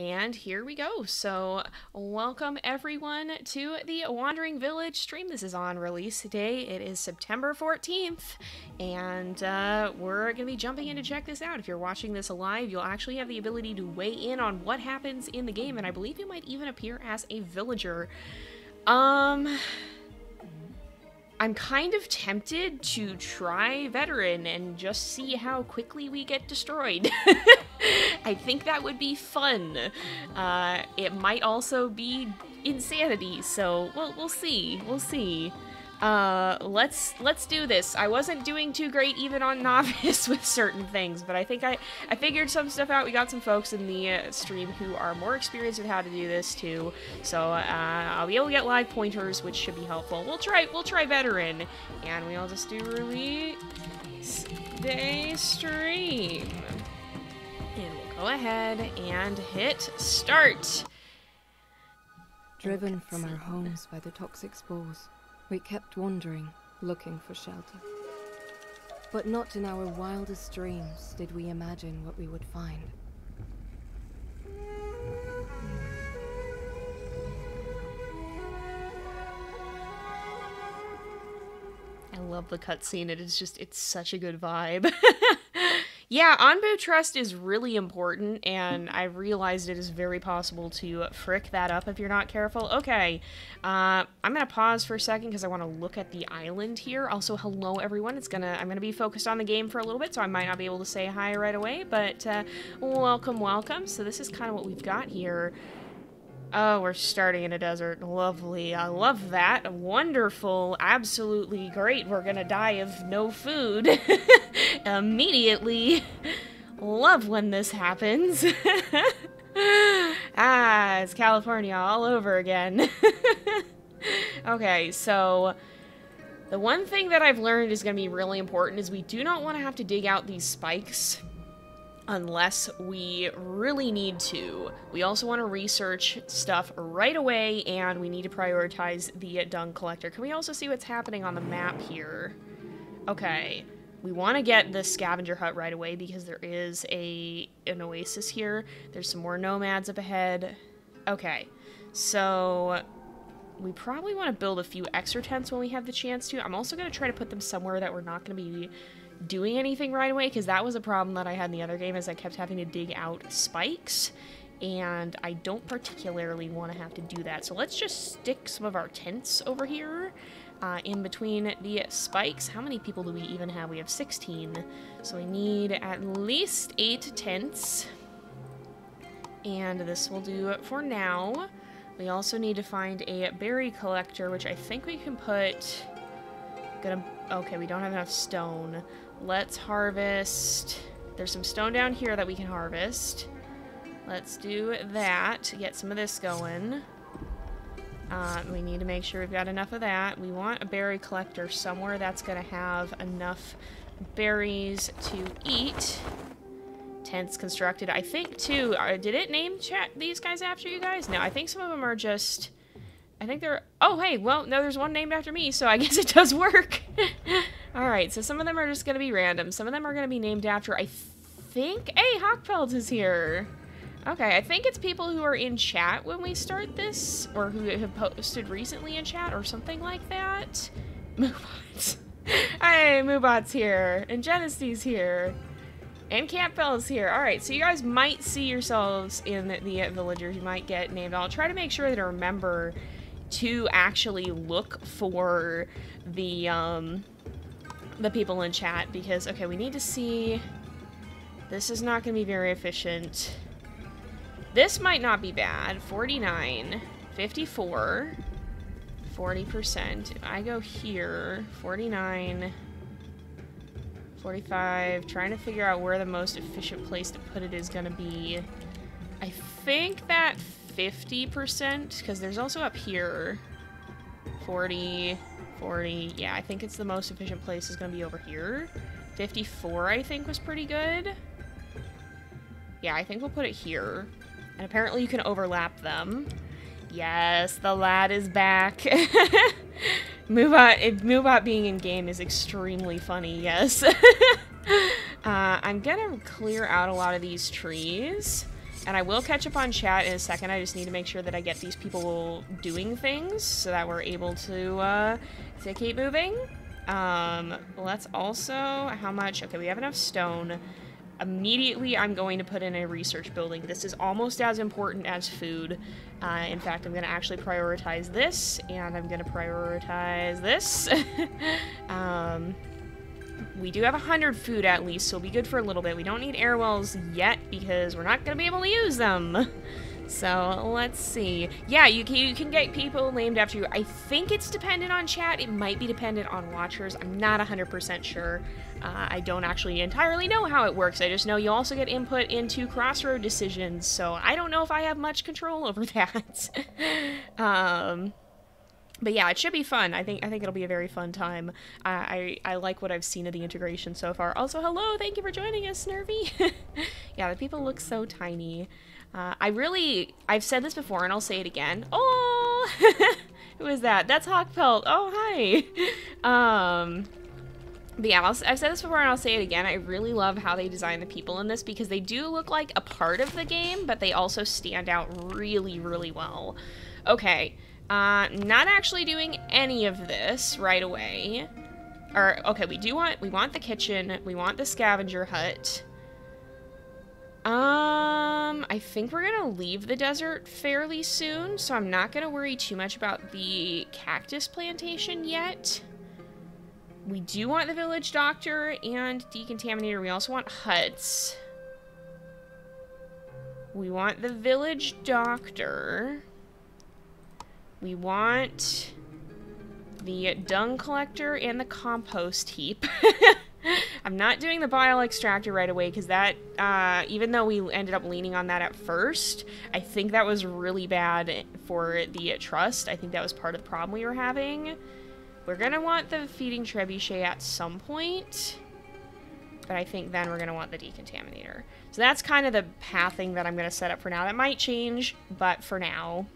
And here we go. So, welcome everyone to the Wandering Village stream. This is on release day. It is September 14th, and uh, we're going to be jumping in to check this out. If you're watching this live, you'll actually have the ability to weigh in on what happens in the game, and I believe you might even appear as a villager. Um, I'm kind of tempted to try veteran and just see how quickly we get destroyed. I think that would be fun. Uh, it might also be insanity, so we'll, we'll see. We'll see. Uh, let's let's do this. I wasn't doing too great even on novice with certain things, but I think I I figured some stuff out. We got some folks in the uh, stream who are more experienced with how to do this too, so uh, I'll be able to get live pointers, which should be helpful. We'll try we'll try veteran, and we'll just do release day stream, and we'll go ahead and hit start. Driven from our homes by the toxic spores. We kept wandering, looking for shelter. But not in our wildest dreams did we imagine what we would find. I love the cutscene. It is just, it's such a good vibe. Yeah, Onbu trust is really important, and I realized it is very possible to frick that up if you're not careful. Okay, uh, I'm gonna pause for a second because I want to look at the island here. Also, hello everyone. It's gonna I'm gonna be focused on the game for a little bit, so I might not be able to say hi right away. But uh, welcome, welcome. So this is kind of what we've got here. Oh, we're starting in a desert. Lovely. I love that. Wonderful. Absolutely great. We're gonna die of no food immediately. Love when this happens. ah, it's California all over again. okay, so the one thing that I've learned is going to be really important is we do not want to have to dig out these spikes unless we really need to. We also want to research stuff right away, and we need to prioritize the dung collector. Can we also see what's happening on the map here? Okay, we want to get the scavenger hut right away because there is a an oasis here. There's some more nomads up ahead. Okay, so we probably want to build a few extra tents when we have the chance to. I'm also going to try to put them somewhere that we're not going to be doing anything right away because that was a problem that I had in the other game is I kept having to dig out spikes and I don't particularly want to have to do that. So let's just stick some of our tents over here uh, in between the spikes. How many people do we even have? We have 16. So we need at least 8 tents. And this will do it for now. We also need to find a berry collector, which I think we can put... Gonna... Okay, we don't have enough stone. Let's harvest... There's some stone down here that we can harvest. Let's do that get some of this going. Uh, we need to make sure we've got enough of that. We want a berry collector somewhere that's going to have enough berries to eat. Tents constructed. I think, too, uh, did it name chat these guys after you guys? No, I think some of them are just... I think they're... Oh, hey, well, no, there's one named after me, so I guess it does work. Alright, so some of them are just going to be random. Some of them are going to be named after, I think... Hey, Hawkpelt is here! Okay, I think it's people who are in chat when we start this, or who have posted recently in chat, or something like that. Moobots. hey, Moobot's here, and Genestee's here, and Campbell's here. Alright, so you guys might see yourselves in the, the villagers. You might get named. I'll try to make sure that I remember to actually look for the, um, the people in chat, because, okay, we need to see... This is not going to be very efficient. This might not be bad. 49, 54, 40%. If I go here, 49, 45, trying to figure out where the most efficient place to put it is going to be. I think that 50%, because there's also up here, 40, 40, yeah, I think it's the most efficient place is going to be over here. 54, I think, was pretty good. Yeah, I think we'll put it here. And apparently you can overlap them. Yes, the lad is back. Moobot, Moobot being in game is extremely funny, yes. uh, I'm gonna clear out a lot of these trees. And I will catch up on chat in a second. I just need to make sure that I get these people doing things so that we're able to, uh, to keep moving. Um, let's also... How much? Okay, we have enough stone. Immediately, I'm going to put in a research building. This is almost as important as food. Uh, in fact, I'm going to actually prioritize this, and I'm going to prioritize this. um, we do have 100 food at least, so we'll be good for a little bit. We don't need air wells yet because we're not going to be able to use them. So let's see. Yeah, you can, you can get people named after you. I think it's dependent on chat. It might be dependent on watchers. I'm not 100% sure. Uh, I don't actually entirely know how it works. I just know you also get input into crossroad decisions, so I don't know if I have much control over that. um, but yeah, it should be fun. I think I think it'll be a very fun time. Uh, I I like what I've seen of the integration so far. Also, hello, thank you for joining us, Nervy. yeah, the people look so tiny. Uh, I really I've said this before, and I'll say it again. Oh, who is that? That's Hawkpelt. Oh, hi. um. But yeah, i have said this before and I'll say it again. I really love how they design the people in this because they do look like a part of the game, but they also stand out really, really well. Okay, uh, not actually doing any of this right away. Or, okay, we do want, we want the kitchen, we want the scavenger hut. Um, I think we're gonna leave the desert fairly soon, so I'm not gonna worry too much about the cactus plantation yet. We do want the village doctor and decontaminator. We also want huts. We want the village doctor. We want the dung collector and the compost heap. I'm not doing the bile extractor right away because that, uh, even though we ended up leaning on that at first, I think that was really bad for the trust. I think that was part of the problem we were having. We're gonna want the feeding trebuchet at some point, but I think then we're gonna want the decontaminator. So that's kind of the pathing that I'm gonna set up for now. That might change, but for now,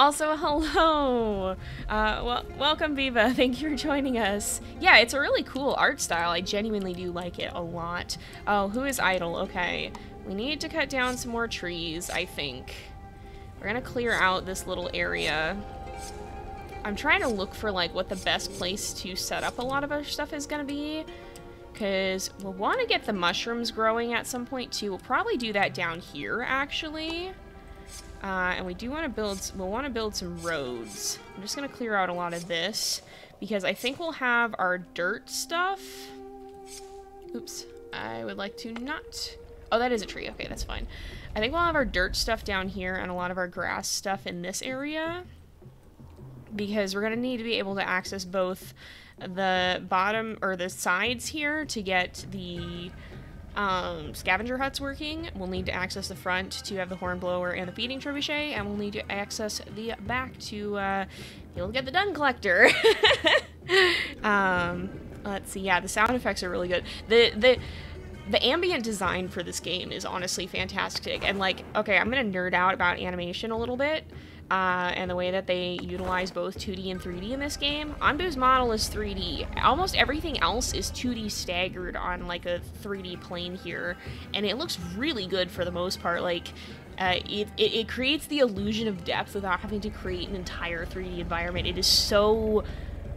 also, hello! Uh, well, welcome, Viva. Thank you for joining us. Yeah, it's a really cool art style. I genuinely do like it a lot. Oh, who is idle? Okay. We need to cut down some more trees, I think. We're gonna clear out this little area. I'm trying to look for, like, what the best place to set up a lot of our stuff is gonna be. Because we'll want to get the mushrooms growing at some point, too. We'll probably do that down here, actually. Uh, and we do want to build, we'll want to build some roads. I'm just going to clear out a lot of this because I think we'll have our dirt stuff. Oops, I would like to not. Oh, that is a tree. Okay, that's fine. I think we'll have our dirt stuff down here and a lot of our grass stuff in this area because we're going to need to be able to access both the bottom or the sides here to get the um, scavenger huts working. We'll need to access the front to have the hornblower and the feeding trebuchet, and we'll need to access the back to uh, be able to get the dung collector. um, let's see. Yeah, the sound effects are really good. The the the ambient design for this game is honestly fantastic. And like, okay, I'm gonna nerd out about animation a little bit uh, and the way that they utilize both 2D and 3D in this game. Onbu's model is 3D. Almost everything else is 2D staggered on like a 3D plane here, and it looks really good for the most part. Like, uh, it, it, it creates the illusion of depth without having to create an entire 3D environment. It is so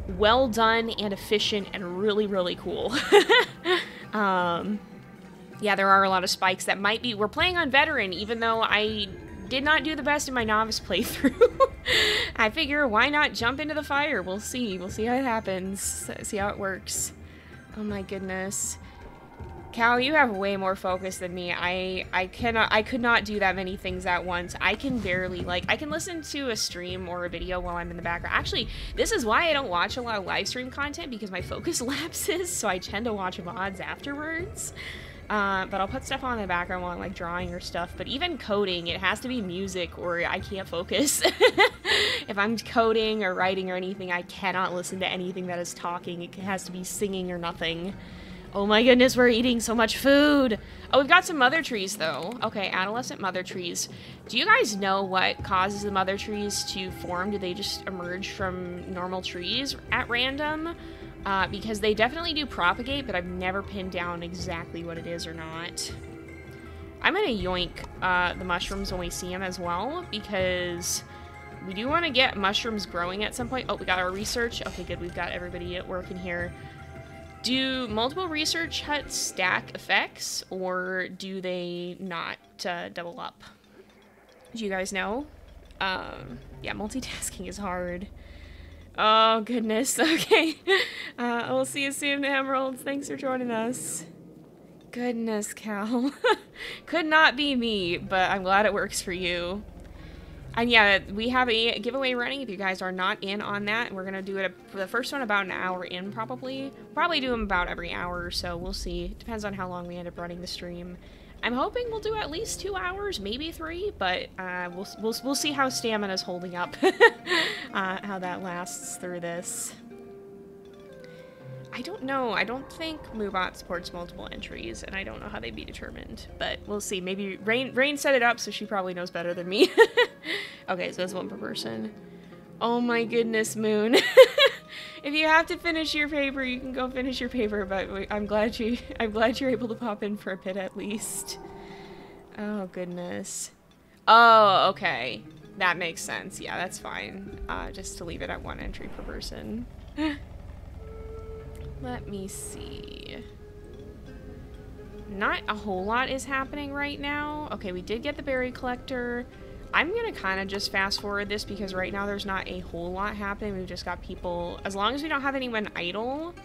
well done and efficient and really, really cool. um, yeah, there are a lot of spikes that might be. We're playing on veteran, even though I did not do the best in my novice playthrough. I figure why not jump into the fire? We'll see. We'll see how it happens. See how it works. Oh my goodness. Cal, you have way more focus than me. I I cannot I could not do that many things at once. I can barely like I can listen to a stream or a video while I'm in the background. Actually, this is why I don't watch a lot of live stream content because my focus lapses, so I tend to watch VODs afterwards. Uh, but I'll put stuff on in the background while I'm like drawing or stuff. But even coding, it has to be music or I can't focus. if I'm coding or writing or anything, I cannot listen to anything that is talking. It has to be singing or nothing. Oh my goodness, we're eating so much food. Oh, we've got some mother trees though. Okay, adolescent mother trees. Do you guys know what causes the mother trees to form? Do they just emerge from normal trees at random? Uh, because they definitely do propagate, but I've never pinned down exactly what it is or not. I'm gonna yoink uh, the mushrooms when we see them as well, because we do want to get mushrooms growing at some point. Oh, we got our research. Okay, good. We've got everybody at work in here. Do multiple research huts stack effects, or do they not uh, double up? Do you guys know? Um, yeah, multitasking is hard. Oh, goodness. Okay. Uh, we'll see you soon, Emeralds. Thanks for joining us. Goodness, Cal. Could not be me, but I'm glad it works for you. And yeah, we have a giveaway running if you guys are not in on that. We're going to do it for the first one about an hour in, probably. Probably do them about every hour or so. We'll see. Depends on how long we end up running the stream. I'm hoping we'll do at least two hours, maybe three, but uh, we'll, we'll, we'll see how stamina's holding up, uh, how that lasts through this. I don't know. I don't think Moobot supports multiple entries, and I don't know how they'd be determined. But we'll see. Maybe Rain Rain set it up, so she probably knows better than me. okay, so that's one per person. Oh my goodness, Moon. if you have to finish your paper, you can go finish your paper. But I'm glad you I'm glad you're able to pop in for a bit at least. Oh goodness. Oh, okay. That makes sense. Yeah, that's fine. Uh, just to leave it at one entry per person. Let me see. Not a whole lot is happening right now. Okay, we did get the berry collector. I'm gonna kind of just fast forward this because right now there's not a whole lot happening. We've just got people, as long as we don't have anyone idle,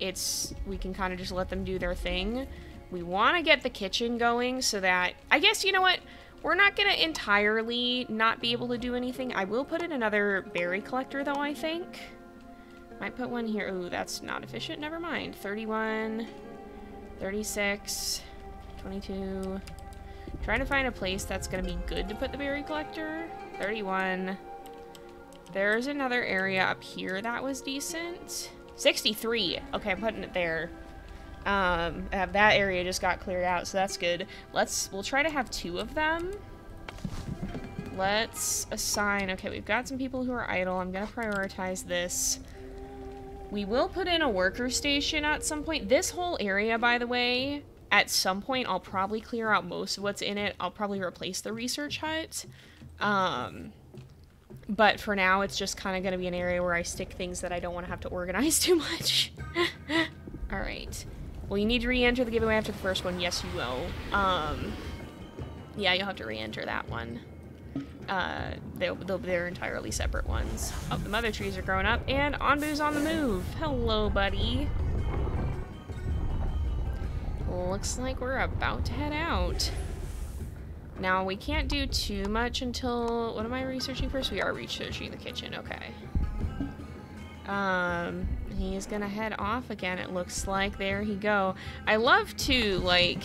it's, we can kind of just let them do their thing. We want to get the kitchen going so that, I guess, you know what? We're not gonna entirely not be able to do anything. I will put in another berry collector though, I think. Might put one here. Ooh, that's not efficient. Never mind. 31, 36, 22. Trying to find a place that's going to be good to put the berry collector. 31. There's another area up here that was decent. 63. Okay, I'm putting it there. Um, that area just got cleared out, so that's good. Let's, we'll try to have two of them. Let's assign, okay, we've got some people who are idle. I'm going to prioritize this. We will put in a worker station at some point. This whole area, by the way, at some point I'll probably clear out most of what's in it. I'll probably replace the research hut. Um, but for now, it's just kind of going to be an area where I stick things that I don't want to have to organize too much. Alright. Well, you need to re-enter the giveaway after the first one. Yes, you will. Um, yeah, you'll have to re-enter that one. Uh, they'll, they'll, they're entirely separate ones. Oh, the mother trees are growing up, and Onbu's on the move. Hello, buddy. Looks like we're about to head out. Now, we can't do too much until... What am I researching first? We are researching the kitchen. Okay. Um, he's gonna head off again, it looks like. There he go. I love to, like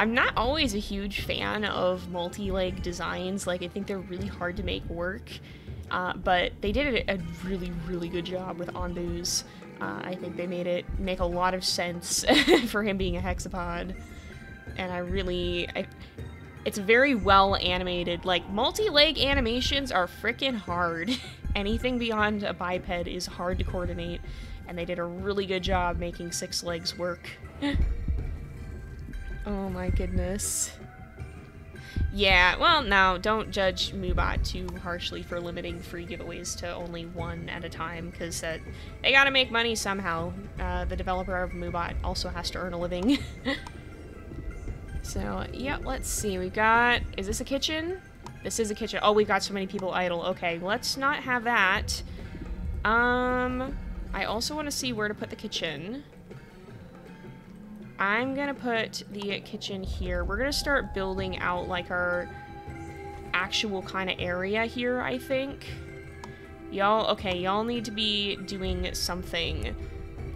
I'm not always a huge fan of multi-leg designs. Like, I think they're really hard to make work. Uh, but they did a really, really good job with Onbu's. Uh, I think they made it make a lot of sense for him being a hexapod. And I really... I, it's very well animated. Like, multi-leg animations are freaking hard. Anything beyond a biped is hard to coordinate. And they did a really good job making six legs work. Oh my goodness. Yeah, well, now don't judge Moobot too harshly for limiting free giveaways to only one at a time, because uh, they gotta make money somehow. Uh, the developer of Moobot also has to earn a living. so, yeah, let's see. We've got... Is this a kitchen? This is a kitchen. Oh, we've got so many people idle. Okay, let's not have that. Um, I also want to see where to put the kitchen. I'm gonna put the kitchen here. We're gonna start building out like our actual kind of area here, I think. Y'all, okay, y'all need to be doing something.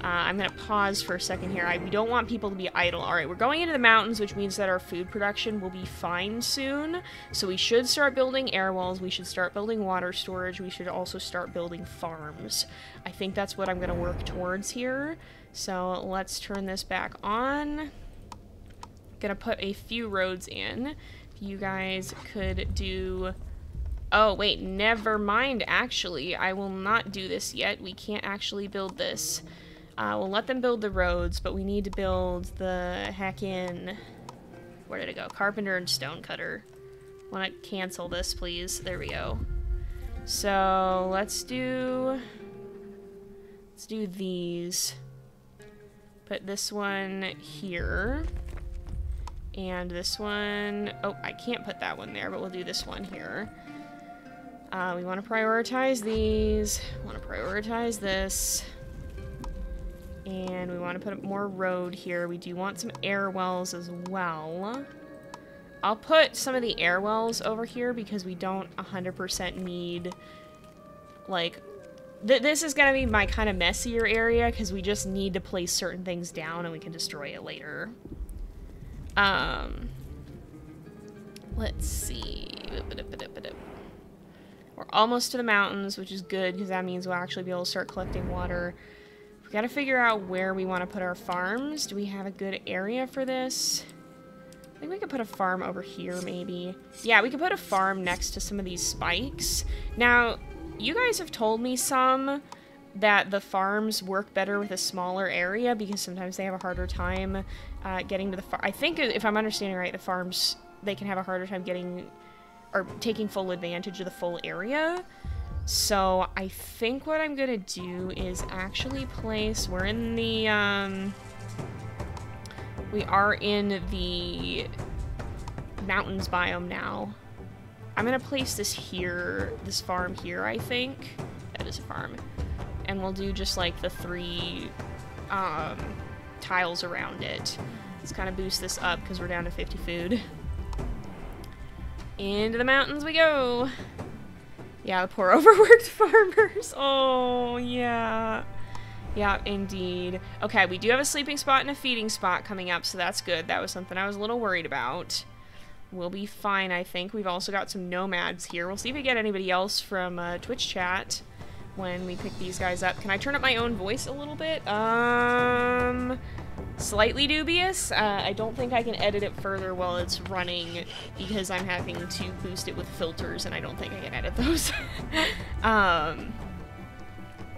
Uh, I'm gonna pause for a second here. I, we don't want people to be idle. Alright, we're going into the mountains, which means that our food production will be fine soon. So we should start building air wells, we should start building water storage, we should also start building farms. I think that's what I'm gonna work towards here. So let's turn this back on. Gonna put a few roads in. You guys could do... Oh, wait, never mind, actually. I will not do this yet. We can't actually build this. Uh, we'll let them build the roads, but we need to build the heck in... where did it go? Carpenter and stonecutter. Want to cancel this, please? There we go. So let's do let's do these. Put this one here. And this one, oh, I can't put that one there, but we'll do this one here. Uh, we want to prioritize these. want to prioritize this. And we want to put more road here. We do want some air wells as well. I'll put some of the air wells over here because we don't 100% need, like, th this is going to be my kind of messier area because we just need to place certain things down and we can destroy it later. Um, let's see. We're almost to the mountains, which is good because that means we'll actually be able to start collecting water. We got to figure out where we want to put our farms. Do we have a good area for this? I think we could put a farm over here, maybe. Yeah, we could put a farm next to some of these spikes. Now, you guys have told me some that the farms work better with a smaller area because sometimes they have a harder time uh, getting to the farm. I think, if I'm understanding right, the farms, they can have a harder time getting or taking full advantage of the full area. So I think what I'm gonna do is actually place, we're in the, um, we are in the mountains biome now. I'm gonna place this here, this farm here, I think. That is a farm. And we'll do just like the three um, tiles around it. Let's kind of boost this up because we're down to 50 food. Into the mountains we go. Yeah, the poor overworked farmers. Oh, yeah. Yeah, indeed. Okay, we do have a sleeping spot and a feeding spot coming up, so that's good. That was something I was a little worried about. We'll be fine, I think. We've also got some nomads here. We'll see if we get anybody else from uh, Twitch chat when we pick these guys up. Can I turn up my own voice a little bit? Um, slightly dubious. Uh, I don't think I can edit it further while it's running because I'm having to boost it with filters and I don't think I can edit those. um,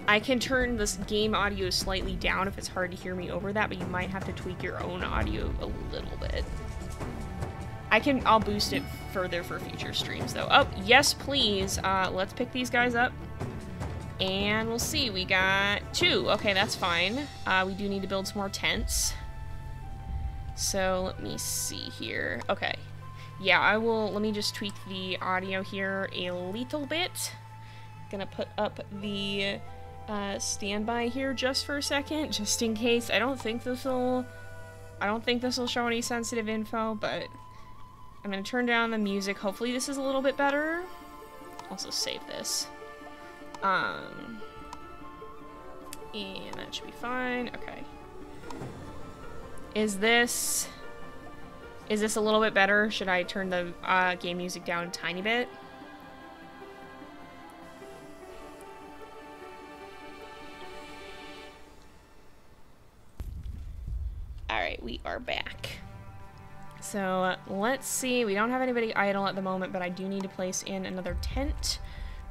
I can turn this game audio slightly down if it's hard to hear me over that, but you might have to tweak your own audio a little bit. I can, I'll boost it further for future streams though. Oh, yes please. Uh, let's pick these guys up. And we'll see, we got two. Okay, that's fine. Uh, we do need to build some more tents. So let me see here. Okay. Yeah, I will, let me just tweak the audio here a little bit. Gonna put up the uh, standby here just for a second, just in case. I don't think this will, I don't think this will show any sensitive info, but I'm gonna turn down the music. Hopefully this is a little bit better. Also save this. Um, and that should be fine. Okay. Is this... Is this a little bit better? Should I turn the uh, game music down a tiny bit? Alright, we are back. So, let's see. We don't have anybody idle at the moment, but I do need to place in another tent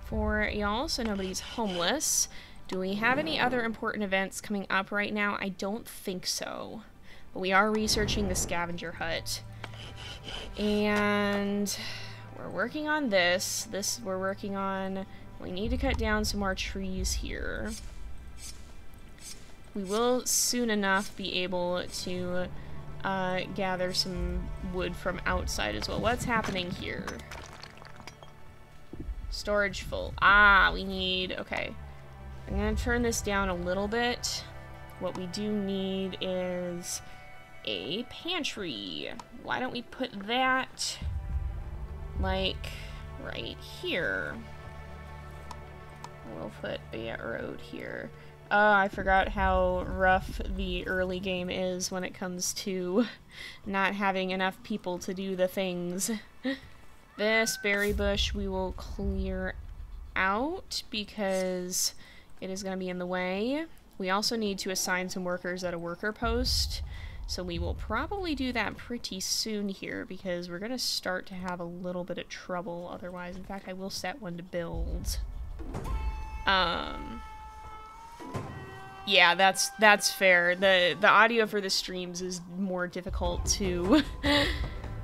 for y'all so nobody's homeless. Do we have any other important events coming up right now? I don't think so. But we are researching the scavenger hut. And we're working on this. This we're working on. We need to cut down some more trees here. We will soon enough be able to uh, gather some wood from outside as well. What's happening here? Storage full. Ah, we need... Okay. I'm going to turn this down a little bit. What we do need is a pantry. Why don't we put that, like, right here? We'll put a road here. Oh, I forgot how rough the early game is when it comes to not having enough people to do the things. This berry bush we will clear out because it is going to be in the way. We also need to assign some workers at a worker post. So we will probably do that pretty soon here because we're going to start to have a little bit of trouble otherwise. In fact, I will set one to build. Um, yeah, that's that's fair. The the audio for the streams is more difficult to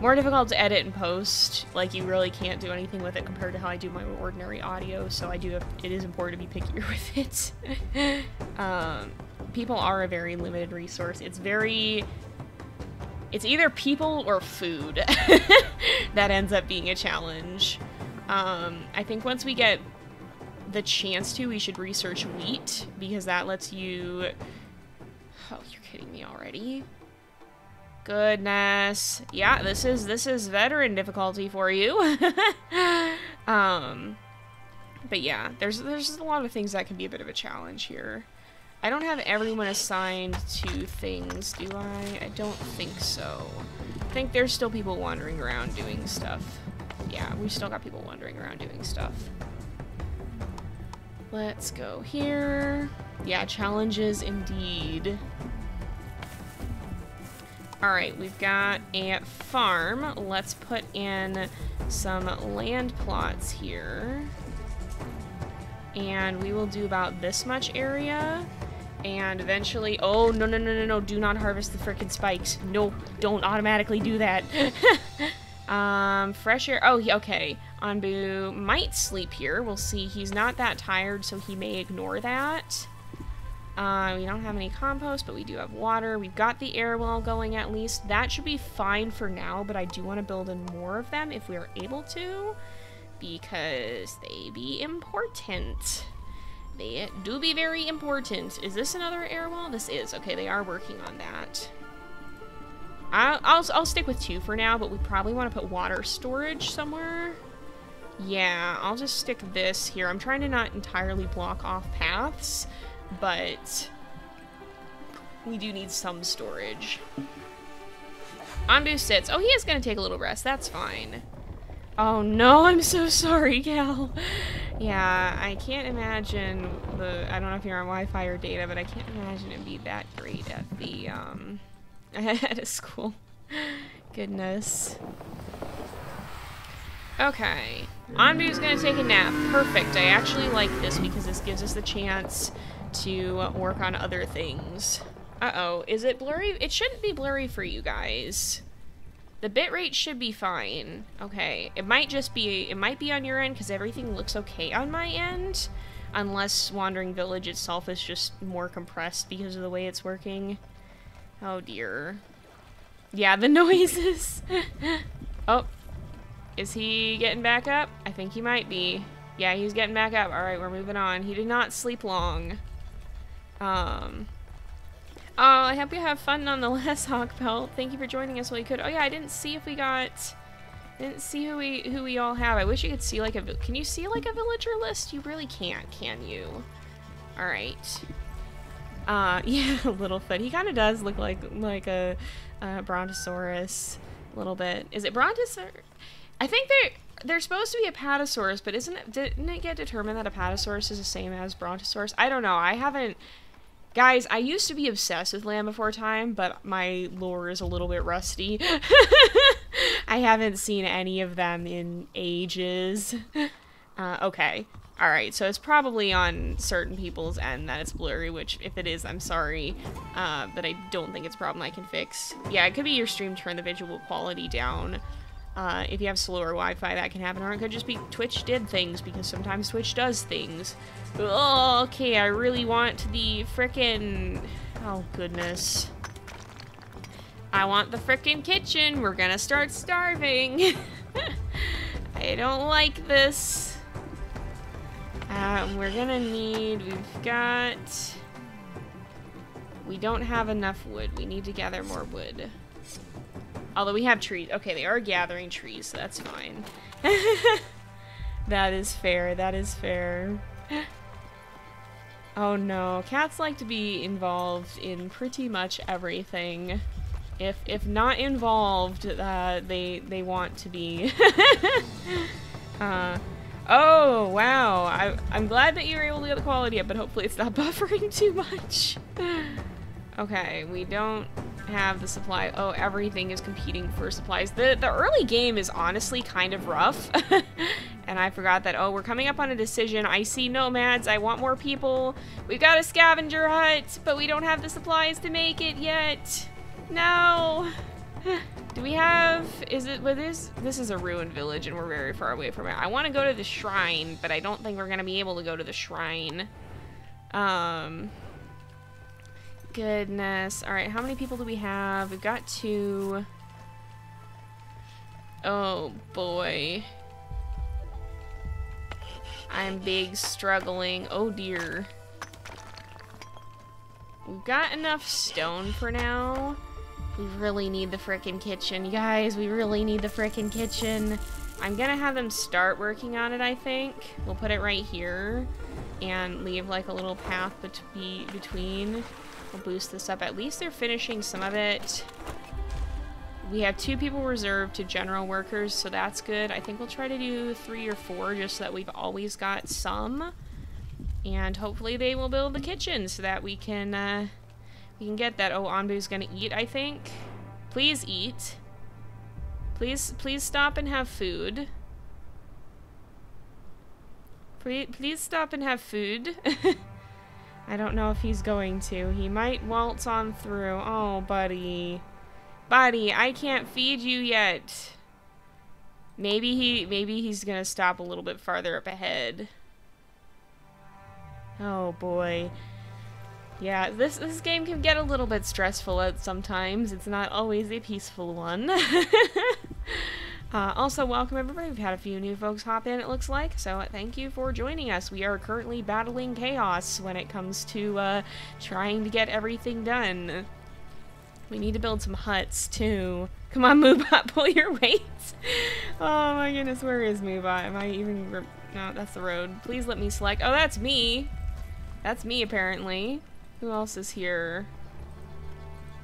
more difficult to edit and post. Like, you really can't do anything with it compared to how I do my ordinary audio, so I do have, it is important to be pickier with it. um, people are a very limited resource. It's very... It's either people or food that ends up being a challenge. Um, I think once we get the chance to, we should research wheat, because that lets you... Oh, you're kidding me already? Goodness. Yeah, this is this is veteran difficulty for you. um but yeah, there's there's a lot of things that can be a bit of a challenge here. I don't have everyone assigned to things, do I? I don't think so. I think there's still people wandering around doing stuff. Yeah, we still got people wandering around doing stuff. Let's go here. Yeah, challenges indeed. Alright, we've got a farm. Let's put in some land plots here. And we will do about this much area. And eventually... Oh, no, no, no, no, no. Do not harvest the freaking spikes. No, don't automatically do that. um, fresh air... Oh, okay. Onbu might sleep here. We'll see. He's not that tired, so he may ignore that. Uh, we don't have any compost, but we do have water. We've got the air well going at least. That should be fine for now, but I do want to build in more of them if we are able to, because they be important. They do be very important. Is this another air well? This is. Okay, they are working on that. I'll, I'll, I'll stick with two for now, but we probably want to put water storage somewhere. Yeah, I'll just stick this here. I'm trying to not entirely block off paths but we do need some storage. Onbu sits. Oh, he is going to take a little rest. That's fine. Oh no, I'm so sorry, Gal. Yeah, I can't imagine the, I don't know if you're on Wi-Fi or data, but I can't imagine it'd be that great at the, um, at a school. Goodness. Okay. Onbu's gonna take a nap. Perfect. I actually like this because this gives us the chance to work on other things. Uh-oh, is it blurry? It shouldn't be blurry for you guys. The bitrate should be fine. Okay, it might just be, it might be on your end because everything looks okay on my end. Unless Wandering Village itself is just more compressed because of the way it's working. Oh dear. Yeah, the noises. oh, is he getting back up? I think he might be. Yeah, he's getting back up. All right, we're moving on. He did not sleep long. Um, oh, I hope you have fun nonetheless, Hawkpelt. Thank you for joining us while you could. Oh yeah, I didn't see if we got, didn't see who we who we all have. I wish you could see like a. Can you see like a villager list? You really can't, can you? All right. Uh, yeah, Littlefoot. He kind of does look like like a, a Brontosaurus, a little bit. Is it Brontosaurus? I think they're they're supposed to be Apatosaurus, but isn't it? Didn't it get determined that Apatosaurus is the same as Brontosaurus? I don't know. I haven't Guys, I used to be obsessed with Land Before Time, but my lore is a little bit rusty. I haven't seen any of them in ages. Uh, okay. Alright, so it's probably on certain people's end that it's blurry, which, if it is, I'm sorry. Uh, but I don't think it's a problem I can fix. Yeah, it could be your stream turned the visual quality down. Uh, if you have slower Wi-Fi, that can happen. Or it could just be Twitch did things, because sometimes Twitch does things. Oh, okay, I really want the frickin'... Oh, goodness. I want the frickin' kitchen. We're gonna start starving. I don't like this. Um, we're gonna need... We've got... We don't have enough wood. We need to gather more wood. Although we have trees. Okay, they are gathering trees, so that's fine. that is fair. That is fair. Oh no, cats like to be involved in pretty much everything. If if not involved, uh, they they want to be. uh, oh wow, I I'm glad that you were able to get the quality up, but hopefully it's not buffering too much. okay, we don't have the supply. Oh, everything is competing for supplies. The, the early game is honestly kind of rough. and I forgot that, oh, we're coming up on a decision. I see nomads. I want more people. We've got a scavenger hut, but we don't have the supplies to make it yet. No. Do we have, is it, what is, this is a ruined village and we're very far away from it. I want to go to the shrine, but I don't think we're going to be able to go to the shrine. Um, goodness. All right, how many people do we have? We've got two. Oh, boy. I'm big struggling. Oh, dear. We've got enough stone for now. We really need the frickin' kitchen. Guys, we really need the frickin' kitchen. I'm gonna have them start working on it, I think. We'll put it right here and leave like a little path be between. We'll boost this up. At least they're finishing some of it. We have two people reserved to general workers, so that's good. I think we'll try to do three or four just so that we've always got some. And hopefully they will build the kitchen so that we can uh, we can get that. Oh, Onbu's gonna eat, I think. Please eat. Please, please stop and have food. Please, please stop and have food. I don't know if he's going to. He might waltz on through. Oh, buddy. Buddy, I can't feed you yet. Maybe he maybe he's gonna stop a little bit farther up ahead. Oh boy. Yeah, this, this game can get a little bit stressful at sometimes. It's not always a peaceful one. uh, also, welcome everybody. We've had a few new folks hop in, it looks like, so thank you for joining us. We are currently battling chaos when it comes to uh, trying to get everything done. We need to build some huts, too. Come on, Moobot, pull your weight. oh my goodness, where is Moobot? Am I even... No, that's the road. Please let me select... Oh, that's me! That's me, apparently. Who else is here?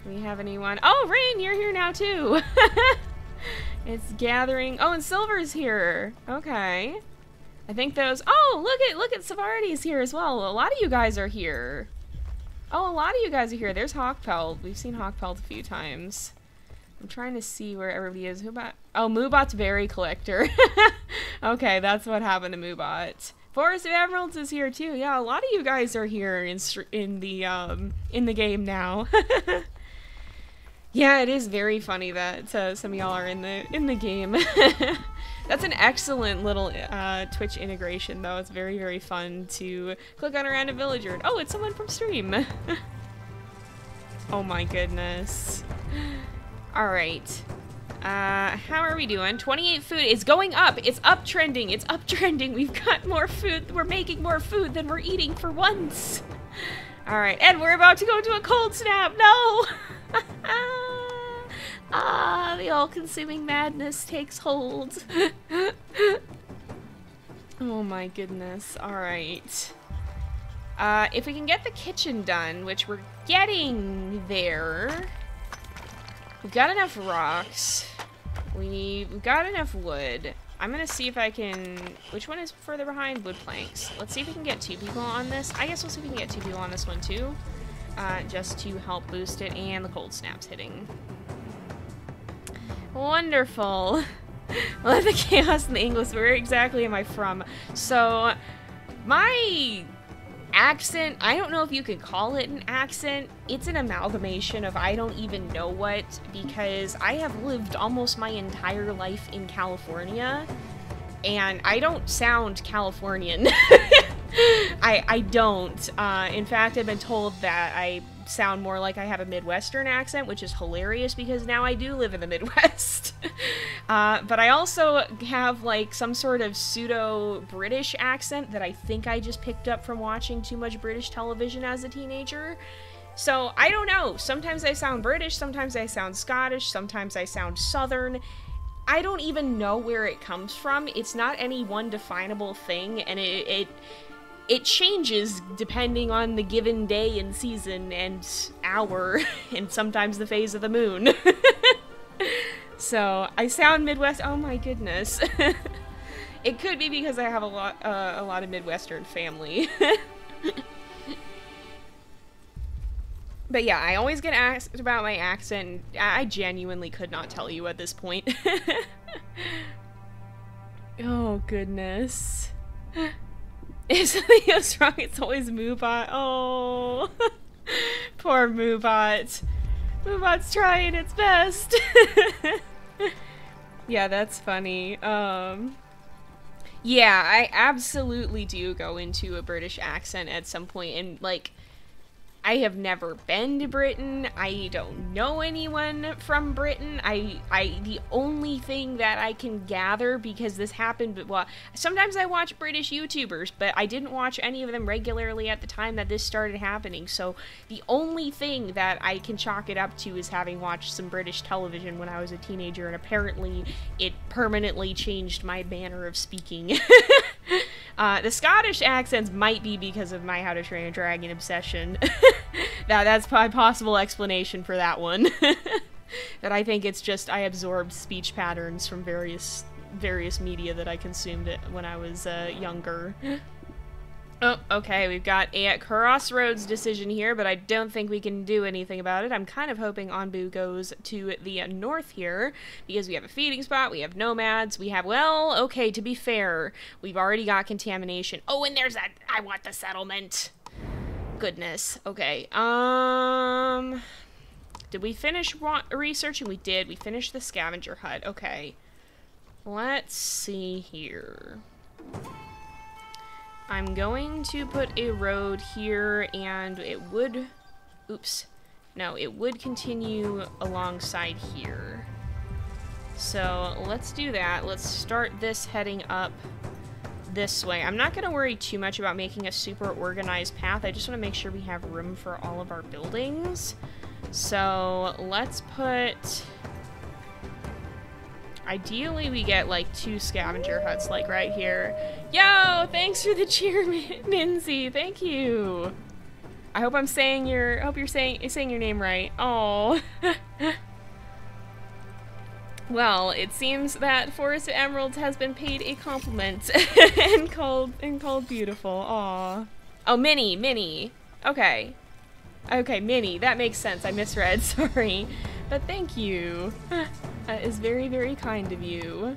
Do we have anyone? Oh, Rain, you're here now too. it's gathering. Oh, and Silver's here. Okay. I think those. Oh, look at look at Savardi's here as well. A lot of you guys are here. Oh, a lot of you guys are here. There's Hawkpelt. We've seen Hawkpelt a few times. I'm trying to see where everybody is. Who bot? Oh, Moobot's Berry Collector. okay, that's what happened to Moobot. Forest of Emeralds is here too. Yeah, a lot of you guys are here in in the um in the game now. yeah, it is very funny that uh, some of y'all are in the in the game. That's an excellent little uh, Twitch integration, though. It's very, very fun to click on around a random villager and, oh, it's someone from stream. oh my goodness. All right. Uh, how are we doing? 28 food is going up. It's uptrending. It's uptrending. We've got more food. We're making more food than we're eating for once. All right, and we're about to go into a cold snap. No! ah, the all-consuming madness takes hold. oh my goodness. All right. Uh, if we can get the kitchen done, which we're getting there. We've got enough rocks. We, we've got enough wood. I'm gonna see if I can... Which one is further behind? Wood planks. Let's see if we can get two people on this. I guess we'll see if we can get two people on this one too. Uh, just to help boost it. And the cold snap's hitting. Wonderful. Let the chaos in the English. Where exactly am I from? So, my accent, I don't know if you could call it an accent. It's an amalgamation of I don't even know what because I have lived almost my entire life in California and I don't sound Californian. I, I don't. Uh, in fact, I've been told that I sound more like I have a Midwestern accent, which is hilarious because now I do live in the Midwest. uh, but I also have like some sort of pseudo British accent that I think I just picked up from watching too much British television as a teenager. So I don't know. Sometimes I sound British, sometimes I sound Scottish, sometimes I sound Southern. I don't even know where it comes from. It's not any one definable thing, and it, it it changes depending on the given day and season and hour and sometimes the phase of the moon. so I sound Midwest. Oh my goodness. it could be because I have a lot uh, a lot of Midwestern family. but yeah, I always get asked about my accent. I genuinely could not tell you at this point. oh goodness. If something goes wrong, it's always Moobot. Oh, poor Moobot. Moobot's trying its best. yeah, that's funny. Um, yeah, I absolutely do go into a British accent at some point, and like, I have never been to Britain. I don't know anyone from Britain. I I the only thing that I can gather because this happened but well sometimes I watch British YouTubers, but I didn't watch any of them regularly at the time that this started happening. So the only thing that I can chalk it up to is having watched some British television when I was a teenager and apparently it permanently changed my manner of speaking. Uh, the Scottish accents might be because of my How to Train a Dragon obsession. that that's my possible explanation for that one. that I think it's just I absorbed speech patterns from various various media that I consumed when I was uh, younger. Oh, okay, we've got a crossroads decision here, but I don't think we can do anything about it. I'm kind of hoping Onbu goes to the north here, because we have a feeding spot, we have nomads, we have, well, okay, to be fair, we've already got contamination. Oh, and there's that, I want the settlement. Goodness, okay, um... Did we finish researching? We did. We finished the scavenger hut. Okay. Let's see here. I'm going to put a road here and it would, oops, no, it would continue alongside here. So let's do that. Let's start this heading up this way. I'm not going to worry too much about making a super organized path. I just want to make sure we have room for all of our buildings. So let's put Ideally, we get like two scavenger huts, like right here. Yo, thanks for the cheer, Minzy. Thank you. I hope I'm saying your. I hope you're saying saying your name right. Oh. well, it seems that Forest of Emeralds has been paid a compliment and called and called beautiful. Aw. Oh, Minnie, Minnie. Okay. Okay, Minnie. That makes sense. I misread. Sorry. But thank you. that is very, very kind of you.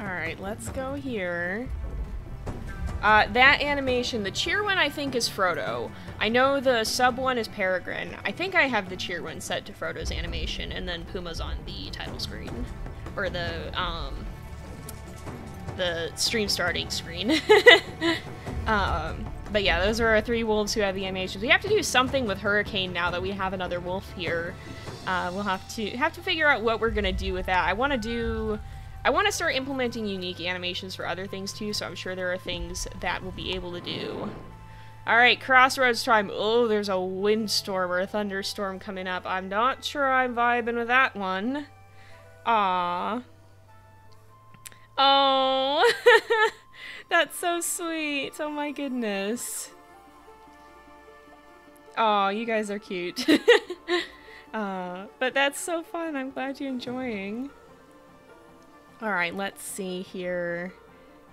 Alright, let's go here. Uh, that animation, the cheer one I think is Frodo. I know the sub one is Peregrine. I think I have the cheer one set to Frodo's animation, and then Puma's on the title screen. Or the, um, the stream starting screen. um, but yeah, those are our three wolves who have the animations. We have to do something with Hurricane now that we have another wolf here. Uh, we'll have to have to figure out what we're gonna do with that. I want to do, I want to start implementing unique animations for other things too. So I'm sure there are things that we'll be able to do. All right, crossroads time. Oh, there's a windstorm or a thunderstorm coming up. I'm not sure I'm vibing with that one. Ah. Oh. That's so sweet. Oh my goodness. Oh, you guys are cute. uh, but that's so fun. I'm glad you're enjoying. Alright, let's see here.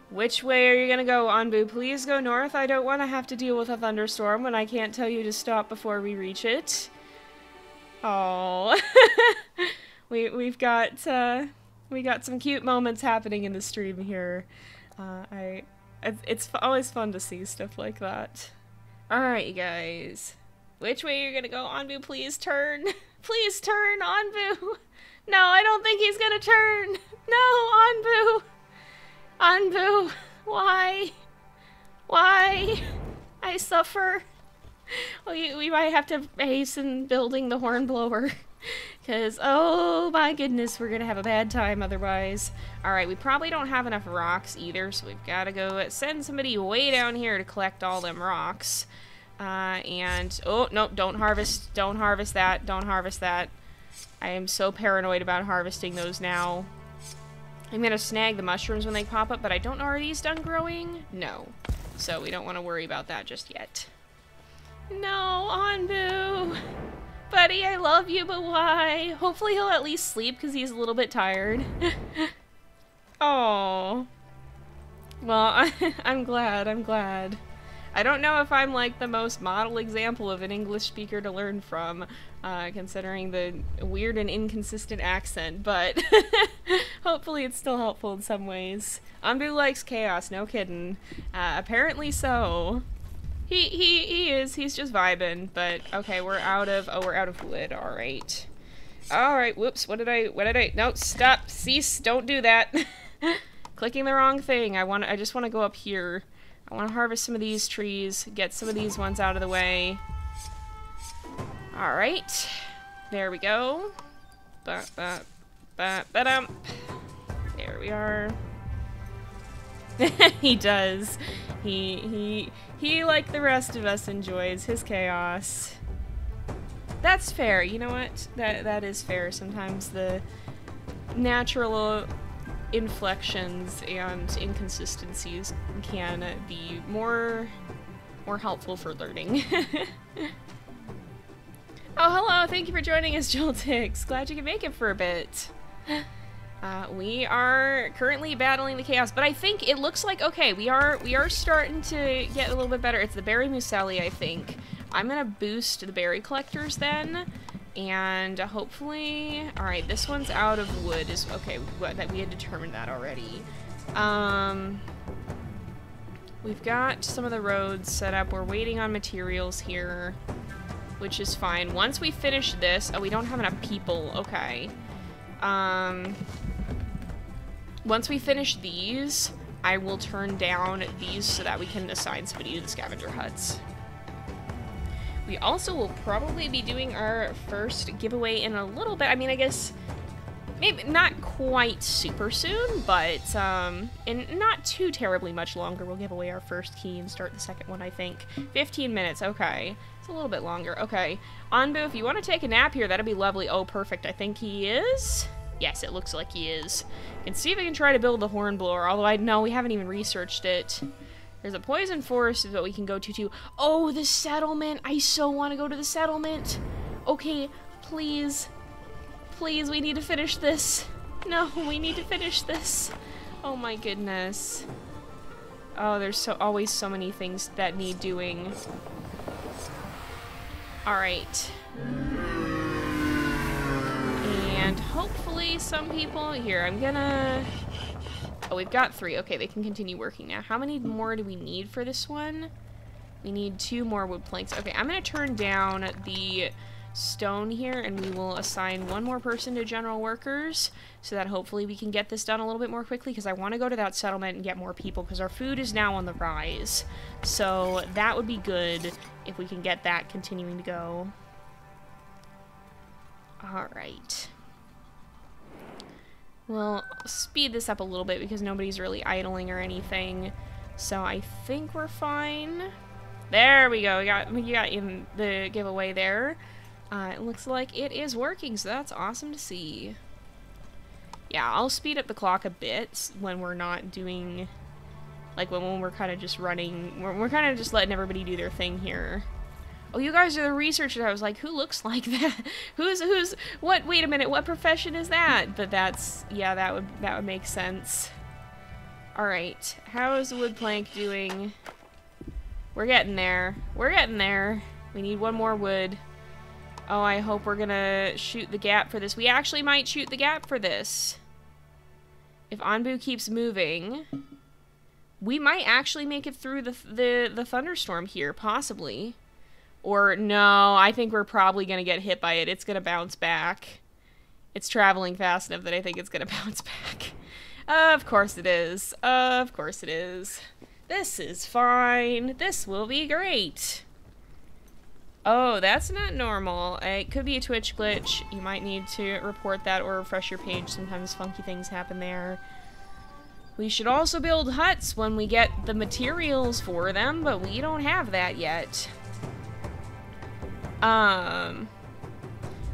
Which way are you gonna go, Onbu? Please go north. I don't want to have to deal with a thunderstorm when I can't tell you to stop before we reach it. Oh, we we've got uh, we got some cute moments happening in the stream here. Uh, I, it's always fun to see stuff like that. Alright, you guys. Which way you're gonna go? Onbu, please turn. please turn, Onbu. No, I don't think he's gonna turn. No, Onbu. Onbu. Why? Why? I suffer. We, we might have to hasten building the hornblower. Because, oh my goodness, we're going to have a bad time otherwise. Alright, we probably don't have enough rocks either, so we've got to go send somebody way down here to collect all them rocks. Uh, and, oh, no, don't harvest, don't harvest that, don't harvest that. I am so paranoid about harvesting those now. I'm going to snag the mushrooms when they pop up, but I don't know, are these done growing? No. So we don't want to worry about that just yet. No, Onbu! Buddy, I love you, but why? Hopefully he'll at least sleep because he's a little bit tired. Oh. Well, I'm glad, I'm glad. I don't know if I'm like the most model example of an English speaker to learn from, uh, considering the weird and inconsistent accent, but hopefully it's still helpful in some ways. Onbu likes chaos, no kidding. Uh, apparently so. He he he is. He's just vibing. But okay, we're out of. Oh, we're out of wood. All right. All right. Whoops. What did I? What did I? No. Stop. Cease. Don't do that. Clicking the wrong thing. I want. I just want to go up here. I want to harvest some of these trees. Get some of these ones out of the way. All right. There we go. Ba ba ba ba dum. There we are. he does. He he he like the rest of us enjoys his chaos. That's fair. You know what? That that is fair. Sometimes the natural inflections and inconsistencies can be more more helpful for learning. oh, hello. Thank you for joining us, Joltix. Glad you could make it for a bit. Uh, we are currently battling the chaos, but I think it looks like okay. We are we are starting to get a little bit better. It's the berry muesli, I think. I'm gonna boost the berry collectors then, and hopefully, all right. This one's out of wood. Is okay. What, that we had determined that already. Um, we've got some of the roads set up. We're waiting on materials here, which is fine. Once we finish this, oh, we don't have enough people. Okay. Um, once we finish these, I will turn down these so that we can assign somebody to the scavenger huts. We also will probably be doing our first giveaway in a little bit. I mean, I guess maybe not quite super soon, but um, in not too terribly much longer, we'll give away our first key and start the second one, I think. 15 minutes, okay. It's a little bit longer. Okay. Onbu, if you want to take a nap here, that'd be lovely. Oh, perfect. I think he is. Yes, it looks like he is. And see if I can try to build the hornblower, although I know we haven't even researched it. There's a poison forest that we can go to too. Oh, the settlement! I so want to go to the settlement! Okay, please. Please, we need to finish this. No, we need to finish this. Oh my goodness. Oh, there's so always so many things that need doing. Alright. And hopefully some people... Here, I'm gonna... Oh, we've got three. Okay, they can continue working now. How many more do we need for this one? We need two more wood planks. Okay, I'm gonna turn down the stone here and we will assign one more person to general workers so that hopefully we can get this done a little bit more quickly because I want to go to that settlement and get more people because our food is now on the rise. So that would be good if we can get that continuing to go. Alright. We'll speed this up a little bit because nobody's really idling or anything. So I think we're fine. There we go. We got we got in the giveaway there. Uh, it looks like it is working, so that's awesome to see. Yeah, I'll speed up the clock a bit when we're not doing, like when, when we're kind of just running, we're, we're kind of just letting everybody do their thing here. Oh, you guys are the researchers. I was like, who looks like that? who's, who's, what, wait a minute, what profession is that? But that's, yeah, that would, that would make sense. Alright, how is the wood plank doing? We're getting there. We're getting there. We need one more wood. Oh, I hope we're gonna shoot the gap for this. We actually might shoot the gap for this. If Onbu keeps moving, we might actually make it through the, the, the thunderstorm here, possibly. Or, no, I think we're probably gonna get hit by it. It's gonna bounce back. It's traveling fast enough that I think it's gonna bounce back. Of course it is. Of course it is. This is fine. This will be great. Oh, that's not normal. It could be a Twitch glitch. You might need to report that or refresh your page. Sometimes funky things happen there. We should also build huts when we get the materials for them, but we don't have that yet. Um,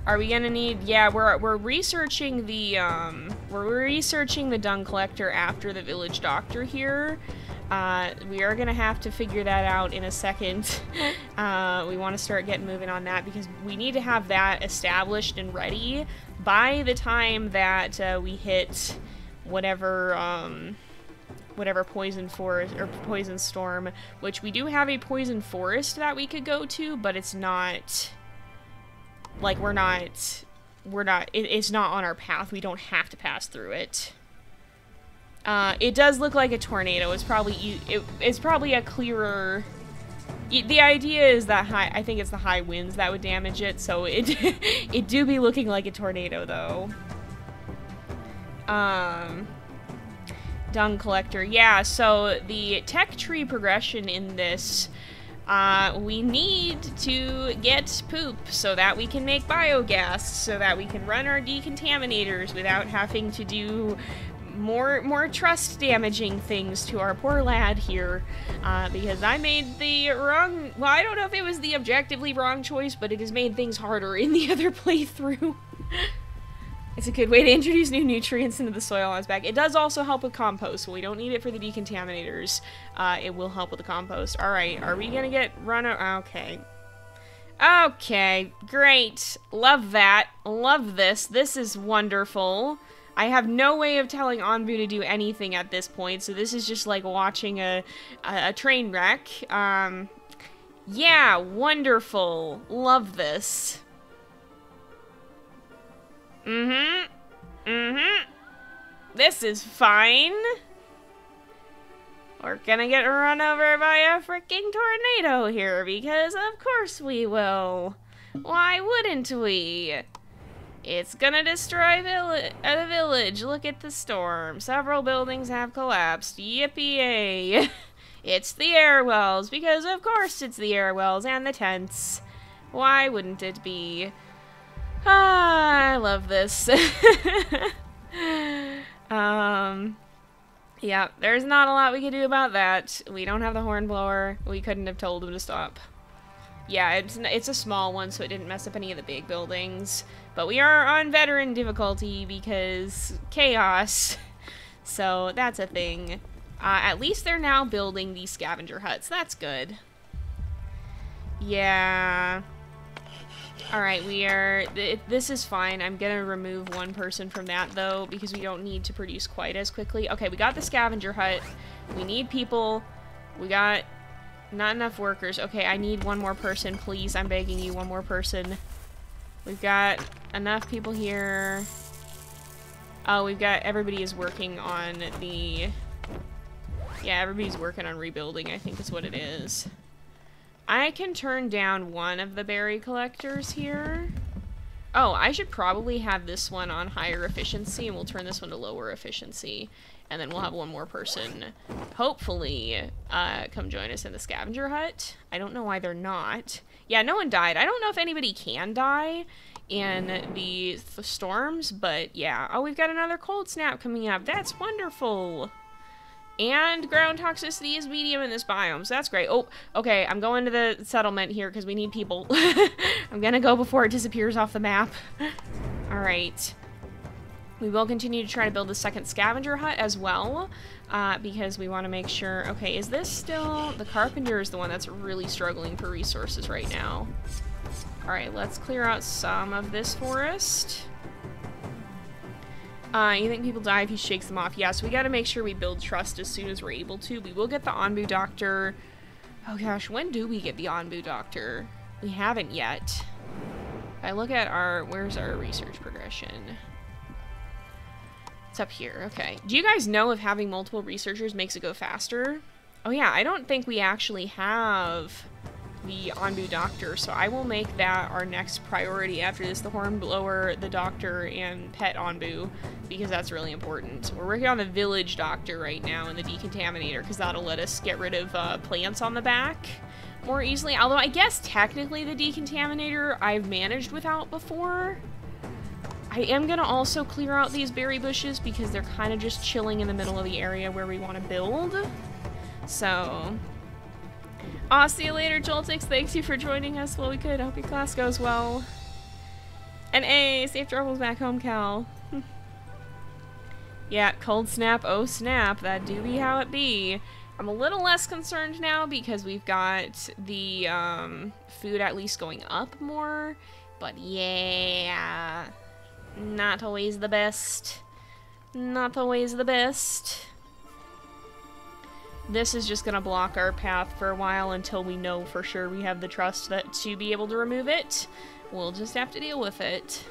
are we gonna need? Yeah, we're we're researching the um, we're researching the dung collector after the village doctor here. Uh, we are to have to figure that out in a second. uh, we want to start getting moving on that because we need to have that established and ready by the time that uh, we hit whatever um, whatever poison forest or poison storm, which we do have a poison forest that we could go to, but it's not like we're not we're not it, it's not on our path. We don't have to pass through it. Uh, it does look like a tornado. It's probably it, it's probably a clearer the idea is that high. I think it's the high winds that would damage it. So it it do be looking like a tornado though. Um, dung collector. Yeah. So the tech tree progression in this. Uh, we need to get poop so that we can make biogas, so that we can run our decontaminators without having to do more more trust damaging things to our poor lad here uh, because I made the wrong well I don't know if it was the objectively wrong choice but it has made things harder in the other playthrough it's a good way to introduce new nutrients into the soil on its back. It does also help with compost. We don't need it for the decontaminators. Uh, it will help with the compost. Alright are we gonna get run okay. Okay great. Love that. Love this. This is wonderful. I have no way of telling Onbu to do anything at this point, so this is just like watching a, a, a train wreck. Um, yeah, wonderful. Love this. Mm-hmm. Mm-hmm. This is fine. We're gonna get run over by a freaking tornado here, because of course we will. Why wouldn't we? It's gonna destroy a uh, village. Look at the storm. Several buildings have collapsed. Yippee! it's the airwells, because of course it's the airwells and the tents. Why wouldn't it be? Ah, I love this. um, yeah, there's not a lot we could do about that. We don't have the horn blower. We couldn't have told him to stop. Yeah, it's, it's a small one, so it didn't mess up any of the big buildings. But we are on veteran difficulty because chaos. So that's a thing. Uh, at least they're now building these scavenger huts. That's good. Yeah. Alright, we are... Th this is fine. I'm gonna remove one person from that, though, because we don't need to produce quite as quickly. Okay, we got the scavenger hut. We need people. We got not enough workers. Okay, I need one more person, please. I'm begging you, one more person. We've got enough people here. Oh, we've got, everybody is working on the, yeah, everybody's working on rebuilding, I think is what it is. I can turn down one of the berry collectors here. Oh, I should probably have this one on higher efficiency, and we'll turn this one to lower efficiency. And then we'll have one more person, hopefully, uh, come join us in the scavenger hut. I don't know why they're not. Yeah, no one died. I don't know if anybody can die in the, the storms, but yeah. Oh, we've got another cold snap coming up. That's wonderful. And ground toxicity is medium in this biome, so that's great. Oh, okay, I'm going to the settlement here because we need people. I'm gonna go before it disappears off the map. Alright. We will continue to try to build the second scavenger hut as well, uh, because we want to make sure... Okay, is this still... The carpenter is the one that's really struggling for resources right now. Alright, let's clear out some of this forest. Uh, you think people die if he shakes them off? Yeah, so we gotta make sure we build trust as soon as we're able to. We will get the Onbu Doctor... Oh gosh, when do we get the Onbu Doctor? We haven't yet. If I look at our... Where's our research progression? It's up here, okay. Do you guys know if having multiple researchers makes it go faster? Oh yeah, I don't think we actually have the Onbu Doctor, so I will make that our next priority after this, the Hornblower, the Doctor, and Pet Onbu, because that's really important. We're working on the Village Doctor right now and the Decontaminator, because that'll let us get rid of uh, plants on the back more easily, although I guess technically the Decontaminator I've managed without before. I am going to also clear out these berry bushes because they're kind of just chilling in the middle of the area where we want to build. So, Aw, see you later, Joltix. Thanks you for joining us while we could. I hope your class goes well. And A, safe travels back home, Cal. yeah, cold snap, oh snap. That do be how it be. I'm a little less concerned now because we've got the um, food at least going up more. But yeah, not always the best. Not always the best. This is just going to block our path for a while until we know for sure we have the trust that to be able to remove it. We'll just have to deal with it.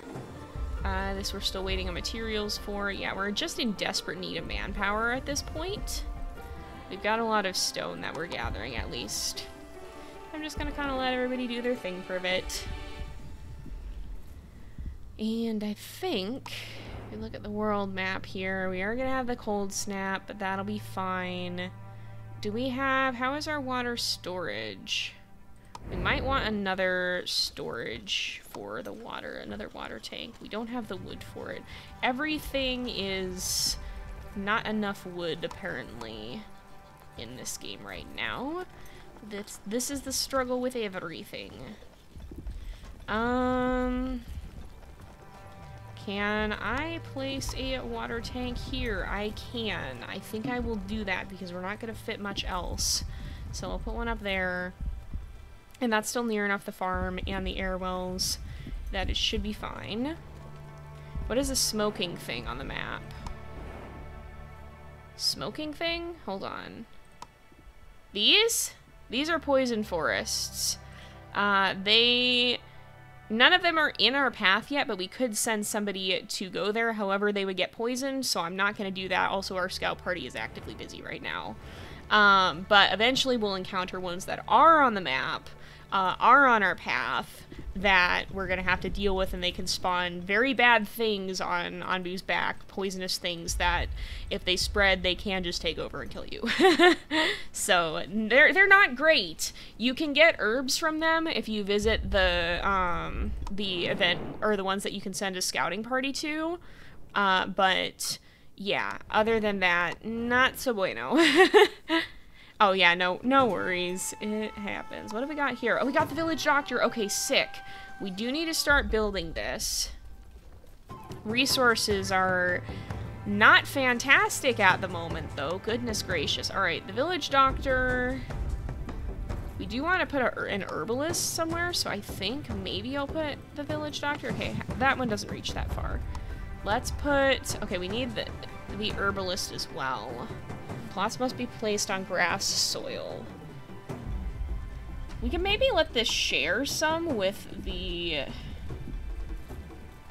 Uh, this we're still waiting on materials for. Yeah, we're just in desperate need of manpower at this point. We've got a lot of stone that we're gathering, at least. I'm just gonna kind of let everybody do their thing for a bit. And I think, if you look at the world map here, we are gonna have the cold snap, but that'll be fine. Do we have, how is our water storage? We might want another storage for the water, another water tank. We don't have the wood for it. Everything is not enough wood, apparently, in this game right now. This, this is the struggle with everything. Um... Can I place a water tank here? I can. I think I will do that because we're not going to fit much else. So I'll put one up there. And that's still near enough the farm and the air wells that it should be fine. What is a smoking thing on the map? Smoking thing? Hold on. These? These are poison forests. Uh, they... None of them are in our path yet, but we could send somebody to go there. However, they would get poisoned, so I'm not going to do that. Also, our scout party is actively busy right now. Um, but eventually we'll encounter ones that are on the map, uh, are on our path, that we're gonna have to deal with, and they can spawn very bad things on Onbu's back, poisonous things that, if they spread, they can just take over and kill you. so they're they're not great. You can get herbs from them if you visit the um, the event or the ones that you can send a scouting party to, uh, but yeah, other than that, not so bueno. oh yeah, no, no worries. It happens. What have we got here? Oh, we got the village doctor. Okay, sick. We do need to start building this. Resources are not fantastic at the moment, though. Goodness gracious. All right, the village doctor... We do want to put a, an herbalist somewhere, so I think maybe I'll put the village doctor. Okay, that one doesn't reach that far. Let's put... Okay, we need the, the herbalist as well. Plots must be placed on grass soil. We can maybe let this share some with the...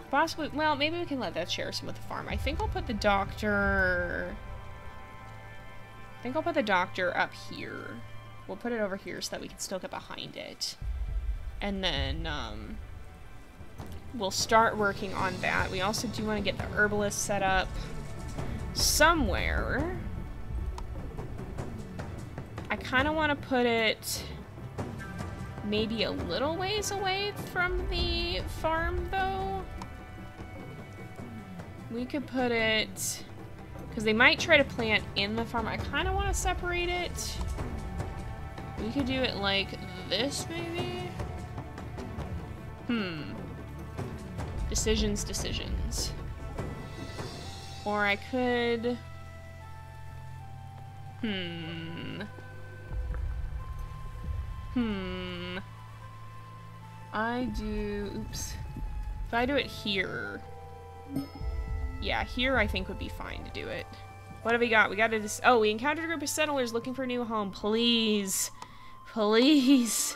Possibly... Well, maybe we can let that share some with the farm. I think I'll put the doctor... I think I'll put the doctor up here. We'll put it over here so that we can still get behind it. And then, um we'll start working on that. We also do want to get the herbalist set up somewhere. I kind of want to put it maybe a little ways away from the farm, though. We could put it... Because they might try to plant in the farm. I kind of want to separate it. We could do it like this, maybe? Hmm. Decisions, decisions. Or I could... Hmm. Hmm. I do... Oops. If I do it here... Yeah, here I think would be fine to do it. What have we got? We got a... Oh, we encountered a group of settlers looking for a new home. Please. Please.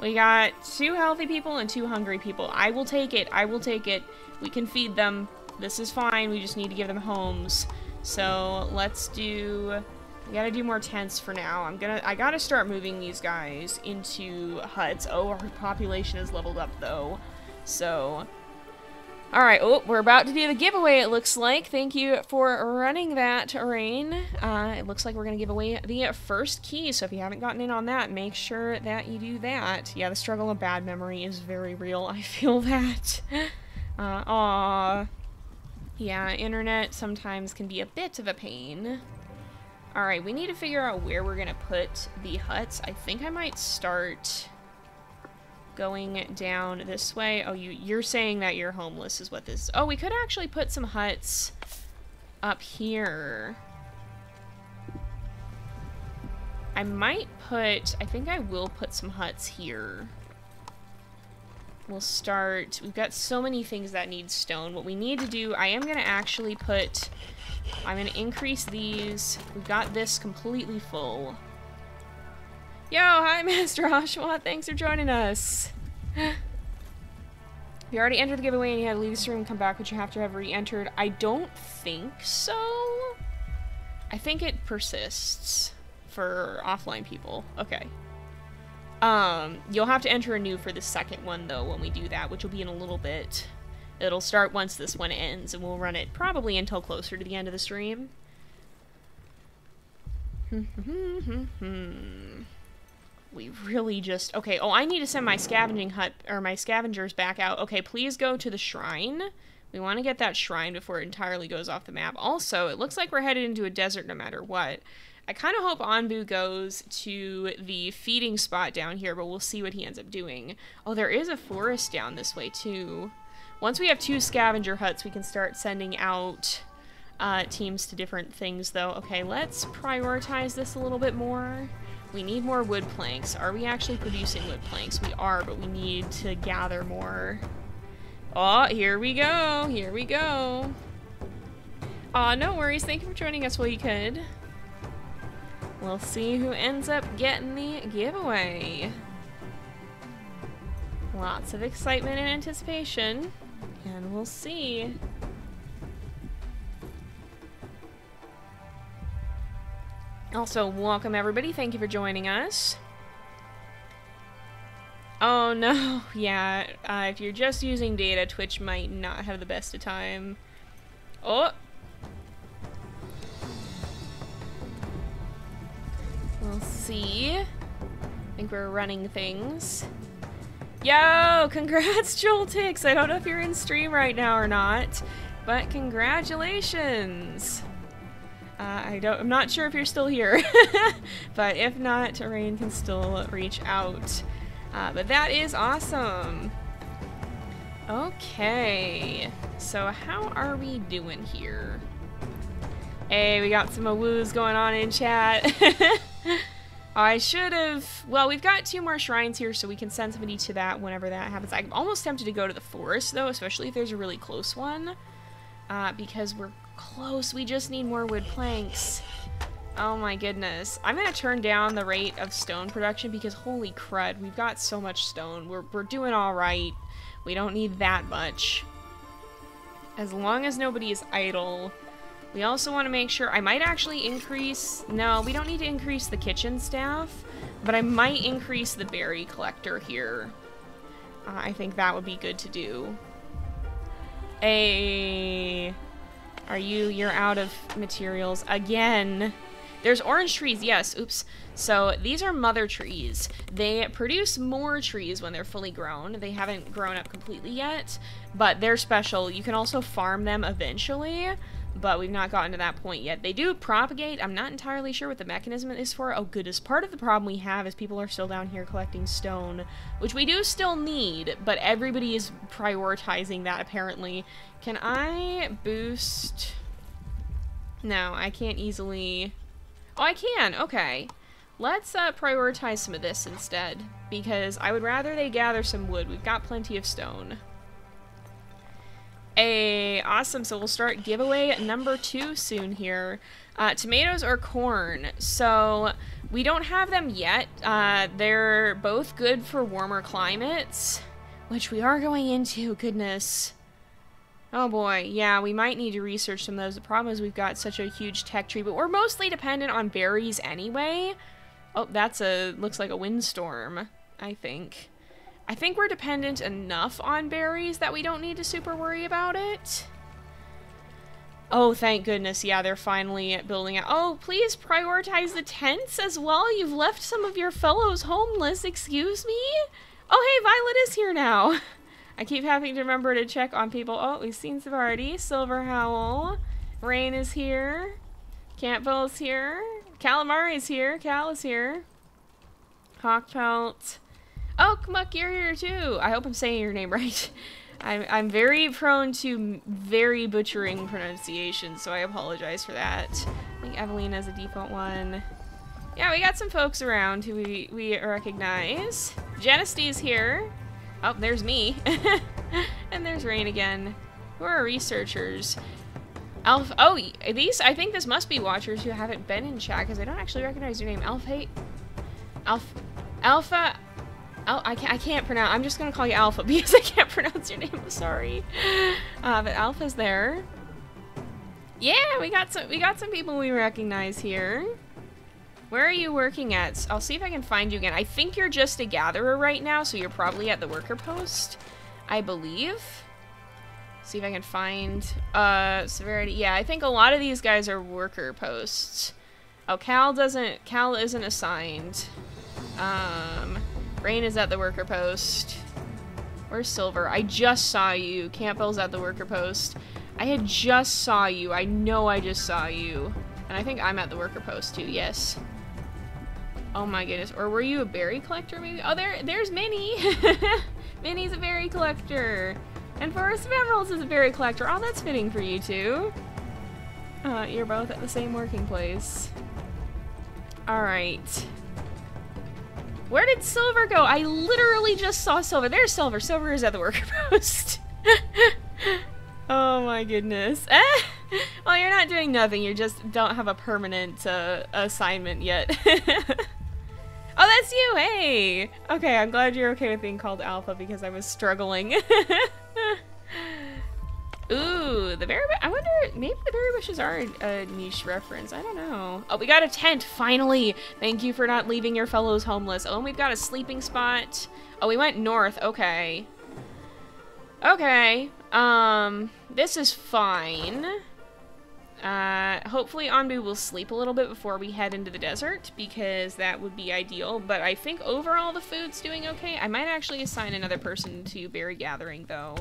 We got two healthy people and two hungry people. I will take it. I will take it. We can feed them. This is fine. We just need to give them homes. So let's do... Gotta do more tents for now. I'm gonna- I gotta start moving these guys into huts. Oh, our population is leveled up though. So... Alright, oh, we're about to do the giveaway, it looks like. Thank you for running that, Rain. Uh, it looks like we're to give away the first key, so if you haven't gotten in on that, make sure that you do that. Yeah, the struggle of bad memory is very real. I feel that. Uh. Yeah, internet sometimes can be a bit of a pain. Alright, we need to figure out where we're to put the huts. I think I might start going down this way. Oh, you, you're saying that you're homeless is what this... Oh, we could actually put some huts up here. I might put... I think I will put some huts here. We'll start... We've got so many things that need stone. What we need to do... I am to actually put... I'm to increase these. We've got this completely full. Yo, hi, Master Oshawott. Thanks for joining us. you already entered the giveaway and you had to leave this room and come back, but you have to have re-entered. I don't think so. I think it persists for offline people. Okay. Um, you'll have to enter a new for the second one, though, when we do that, which will be in a little bit. It'll start once this one ends, and we'll run it probably until closer to the end of the stream. we really just... Okay, oh, I need to send my scavenging hut, or my scavengers back out. Okay, please go to the shrine. We want to get that shrine before it entirely goes off the map. Also, it looks like we're headed into a desert no matter what. I kind of hope Onbu goes to the feeding spot down here, but we'll see what he ends up doing. Oh, there is a forest down this way, too. Once we have two scavenger huts, we can start sending out uh, teams to different things, though. Okay, let's prioritize this a little bit more. We need more wood planks. Are we actually producing wood planks? We are, but we need to gather more. Oh, here we go. Here we go. Aw, no worries. Thank you for joining us while you could. We'll see who ends up getting the giveaway. Lots of excitement and anticipation. And we'll see. Also, welcome everybody. Thank you for joining us. Oh no, yeah, uh, if you're just using data, Twitch might not have the best of time. Oh! We'll see. I think we're running things. Yo, congrats, Joltix! I don't know if you're in stream right now or not, but congratulations! Uh, I don't, I'm not sure if you're still here, but if not, Rain can still reach out. Uh, but that is awesome. Okay, so how are we doing here? Hey, we got some awoos going on in chat. I should have... Well, we've got two more shrines here, so we can send somebody to that whenever that happens. I'm almost tempted to go to the forest, though, especially if there's a really close one. Uh, because we're close. We just need more wood planks. Oh my goodness. I'm gonna turn down the rate of stone production because holy crud, we've got so much stone. We're, we're doing alright. We don't need that much. As long as nobody is idle, we also want to make sure, I might actually increase, no, we don't need to increase the kitchen staff, but I might increase the berry collector here. Uh, I think that would be good to do. A, are you, you're out of materials again. There's orange trees, yes, oops. So these are mother trees. They produce more trees when they're fully grown. They haven't grown up completely yet, but they're special. You can also farm them eventually but we've not gotten to that point yet. They do propagate. I'm not entirely sure what the mechanism is for. Oh, goodness. Part of the problem we have is people are still down here collecting stone, which we do still need, but everybody is prioritizing that, apparently. Can I boost... No, I can't easily... Oh, I can. Okay. Let's uh, prioritize some of this instead, because I would rather they gather some wood. We've got plenty of stone. A awesome. So we'll start giveaway number two soon here. Uh, tomatoes or corn. So we don't have them yet. Uh, they're both good for warmer climates, which we are going into. Goodness. Oh boy, yeah, we might need to research some of those. The problem is we've got such a huge tech tree, but we're mostly dependent on berries anyway. Oh, that's a, looks like a windstorm, I think. I think we're dependent enough on berries that we don't need to super worry about it. Oh, thank goodness. Yeah, they're finally building out. Oh, please prioritize the tents as well. You've left some of your fellows homeless. Excuse me? Oh, hey, Violet is here now. I keep having to remember to check on people. Oh, we've seen Savardi. Silver Howl. Rain is here. Campbell's here. Calamari's here. Cal is here. Hawkpelt. Oh, Kmuck, you're here too. I hope I'm saying your name right. I'm, I'm very prone to very butchering pronunciation, so I apologize for that. I think Evelyn has a default one. Yeah, we got some folks around who we, we recognize. is here. Oh, there's me. and there's Rain again. Who are researchers? Alpha. Oh, these. I think this must be watchers who haven't been in chat because I don't actually recognize your name. Alpha. Alpha. Alpha. I can't, I can't pronounce. I'm just gonna call you Alpha because I can't pronounce your name. I'm sorry. Uh, but Alpha's there. Yeah, we got some. We got some people we recognize here. Where are you working at? I'll see if I can find you again. I think you're just a gatherer right now, so you're probably at the worker post, I believe. See if I can find uh severity. Yeah, I think a lot of these guys are worker posts. Oh, Cal doesn't Cal isn't assigned. Um Rain is at the worker post. Where's Silver? I just saw you. Campbell's at the worker post. I had just saw you. I know I just saw you. And I think I'm at the worker post too, yes. Oh my goodness. Or were you a berry collector maybe? Oh, there, there's Minnie. Minnie's a berry collector. And Forest of Emeralds is a berry collector. Oh, that's fitting for you two. Uh, you're both at the same working place. Alright. Where did Silver go? I literally just saw Silver. There's Silver. Silver is at the worker post. oh my goodness. well, you're not doing nothing. You just don't have a permanent uh, assignment yet. Oh, that's you! Hey! Okay, I'm glad you're okay with being called Alpha because I was struggling. Ooh, the berry I wonder, maybe the berry bushes are a, niche reference. I don't know. Oh, we got a tent, finally! Thank you for not leaving your fellows homeless. Oh, and we've got a sleeping spot. Oh, we went north. Okay. Okay. Um, this is fine. Uh, hopefully Onbu will sleep a little bit before we head into the desert, because that would be ideal, but I think overall the food's doing okay. I might actually assign another person to berry gathering, though.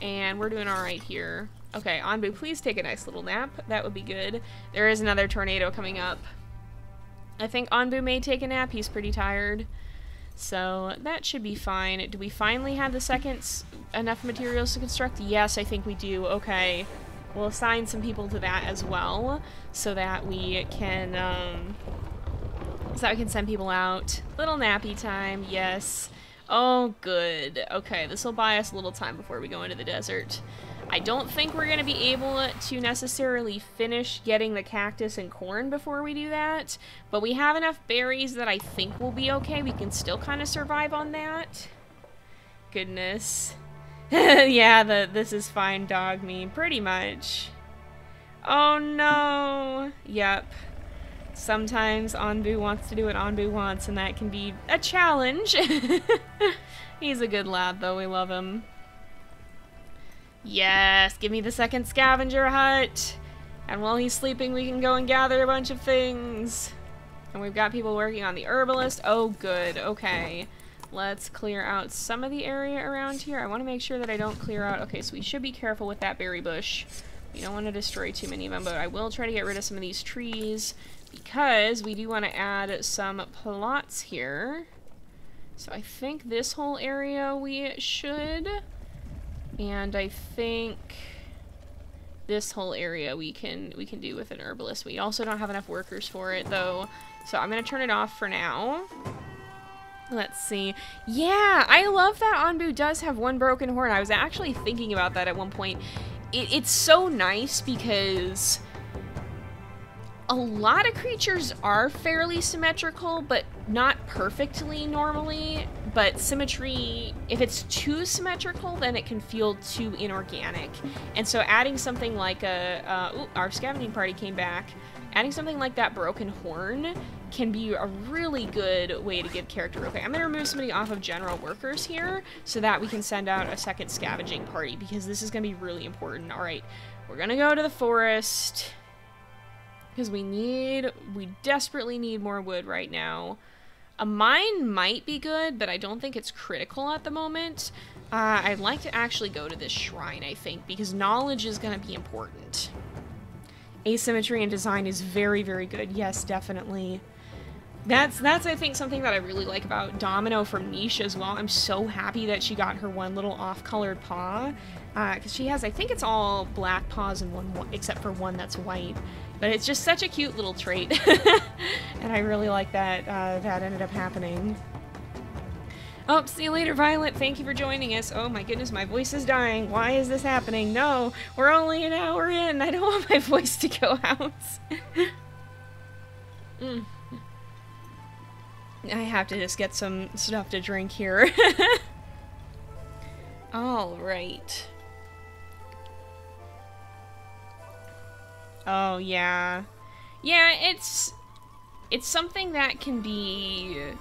And we're doing alright here. Okay, Onbu, please take a nice little nap. That would be good. There is another tornado coming up. I think Onbu may take a nap. He's pretty tired. So that should be fine. Do we finally have the seconds enough materials to construct? Yes, I think we do. Okay. We'll assign some people to that as well, so that we can, um, so that we can send people out. Little nappy time, yes. Oh, good. Okay, this will buy us a little time before we go into the desert. I don't think we're going to be able to necessarily finish getting the cactus and corn before we do that, but we have enough berries that I think we'll be okay. We can still kind of survive on that. Goodness. yeah, the this is fine dog meme, pretty much. Oh no! Yep. Sometimes Onbu wants to do what Onbu wants, and that can be a challenge. He's a good lad, though. We love him. Yes, give me the second scavenger hut. And while he's sleeping, we can go and gather a bunch of things. And we've got people working on the herbalist. Oh, good. Okay. Let's clear out some of the area around here. I want to make sure that I don't clear out... Okay, so we should be careful with that berry bush. We don't want to destroy too many of them, but I will try to get rid of some of these trees because we do want to add some plots here. So I think this whole area we should. And I think this whole area we can we can do with an herbalist. We also don't have enough workers for it though. So I'm going to turn it off for now. Let's see. Yeah, I love that Onbu does have one broken horn. I was actually thinking about that at one point. It, it's so nice because a lot of creatures are fairly symmetrical, but not perfectly normally. But symmetry, if it's too symmetrical, then it can feel too inorganic. And so adding something like a, uh, ooh, our scavenging party came back. Adding something like that broken horn can be a really good way to give character. Okay, I'm going to remove somebody off of general workers here so that we can send out a second scavenging party because this is going to be really important. All right, we're going to go to the forest because we need, we desperately need more wood right now. A mine might be good, but I don't think it's critical at the moment. Uh, I'd like to actually go to this shrine, I think, because knowledge is going to be important. Asymmetry and design is very, very good. Yes, definitely. That's that's I think something that I really like about Domino from Niche as well. I'm so happy that she got her one little off-colored paw, because uh, she has I think it's all black paws and one except for one that's white. But it's just such a cute little trait, and I really like that uh, that ended up happening. Oh, see you later, Violet. Thank you for joining us. Oh my goodness, my voice is dying. Why is this happening? No, we're only an hour in. I don't want my voice to go out. mm. I have to just get some stuff to drink here. All right. Oh, yeah. Yeah, it's... it's something that can be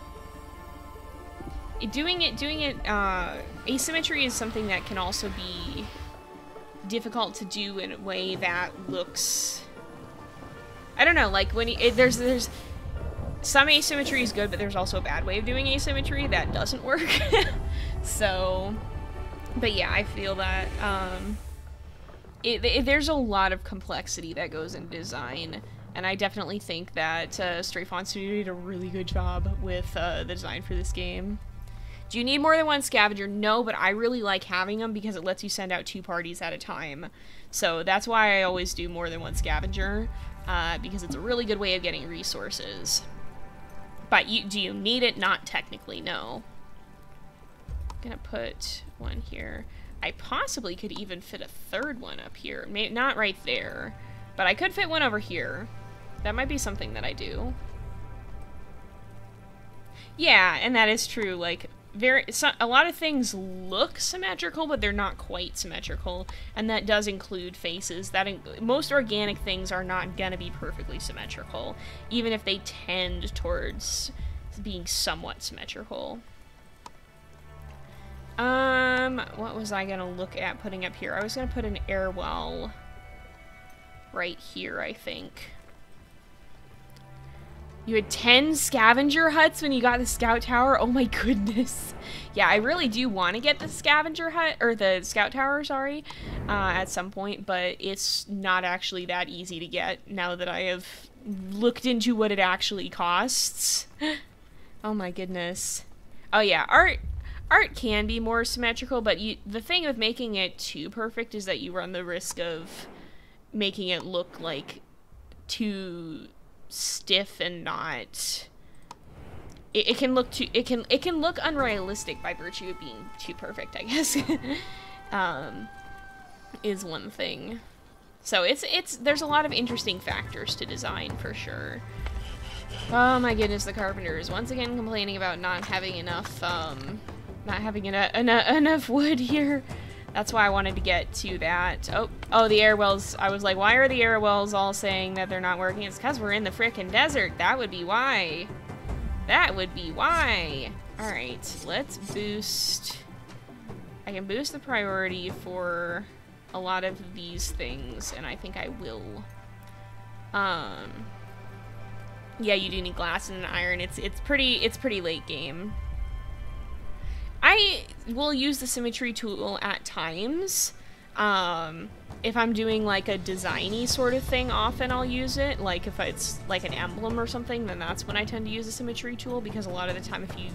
doing it doing it uh, asymmetry is something that can also be difficult to do in a way that looks I don't know like when it, there's there's some asymmetry is good but there's also a bad way of doing asymmetry that doesn't work so but yeah I feel that um, it, it, there's a lot of complexity that goes in design and I definitely think that uh, Stray Studio did a really good job with uh, the design for this game. Do you need more than one scavenger? No, but I really like having them because it lets you send out two parties at a time. So that's why I always do more than one scavenger, uh, because it's a really good way of getting resources. But you, do you need it? Not technically, no. I'm gonna put one here. I possibly could even fit a third one up here. Maybe not right there, but I could fit one over here. That might be something that I do. Yeah, and that is true. Like, very so, a lot of things look symmetrical, but they're not quite symmetrical, and that does include faces. That in, most organic things are not gonna be perfectly symmetrical, even if they tend towards being somewhat symmetrical. Um, what was I gonna look at putting up here? I was gonna put an air well right here, I think. You had 10 scavenger huts when you got the scout tower? Oh my goodness. Yeah, I really do want to get the scavenger hut, or the scout tower, sorry, uh, at some point, but it's not actually that easy to get now that I have looked into what it actually costs. oh my goodness. Oh yeah, art art can be more symmetrical, but you the thing with making it too perfect is that you run the risk of making it look like too stiff and not it, it, can look too it can it can look unrealistic by virtue of being too perfect i guess. Um is one thing. So it's it's there's a lot of interesting factors to design for sure. Oh my goodness the carpenter is once again complaining about not having enough um not having enough enough wood here that's why I wanted to get to that. Oh, oh, the air wells. I was like, why are the air wells all saying that they're not working? It's because we're in the frickin' desert. That would be why. That would be why. Alright, let's boost... I can boost the priority for a lot of these things, and I think I will. Um... Yeah, you do need glass and iron. It's it's pretty it's pretty late game. I will use the symmetry tool at times. Um, if I'm doing like a designy sort of thing, often I'll use it. Like if it's like an emblem or something, then that's when I tend to use the symmetry tool because a lot of the time if you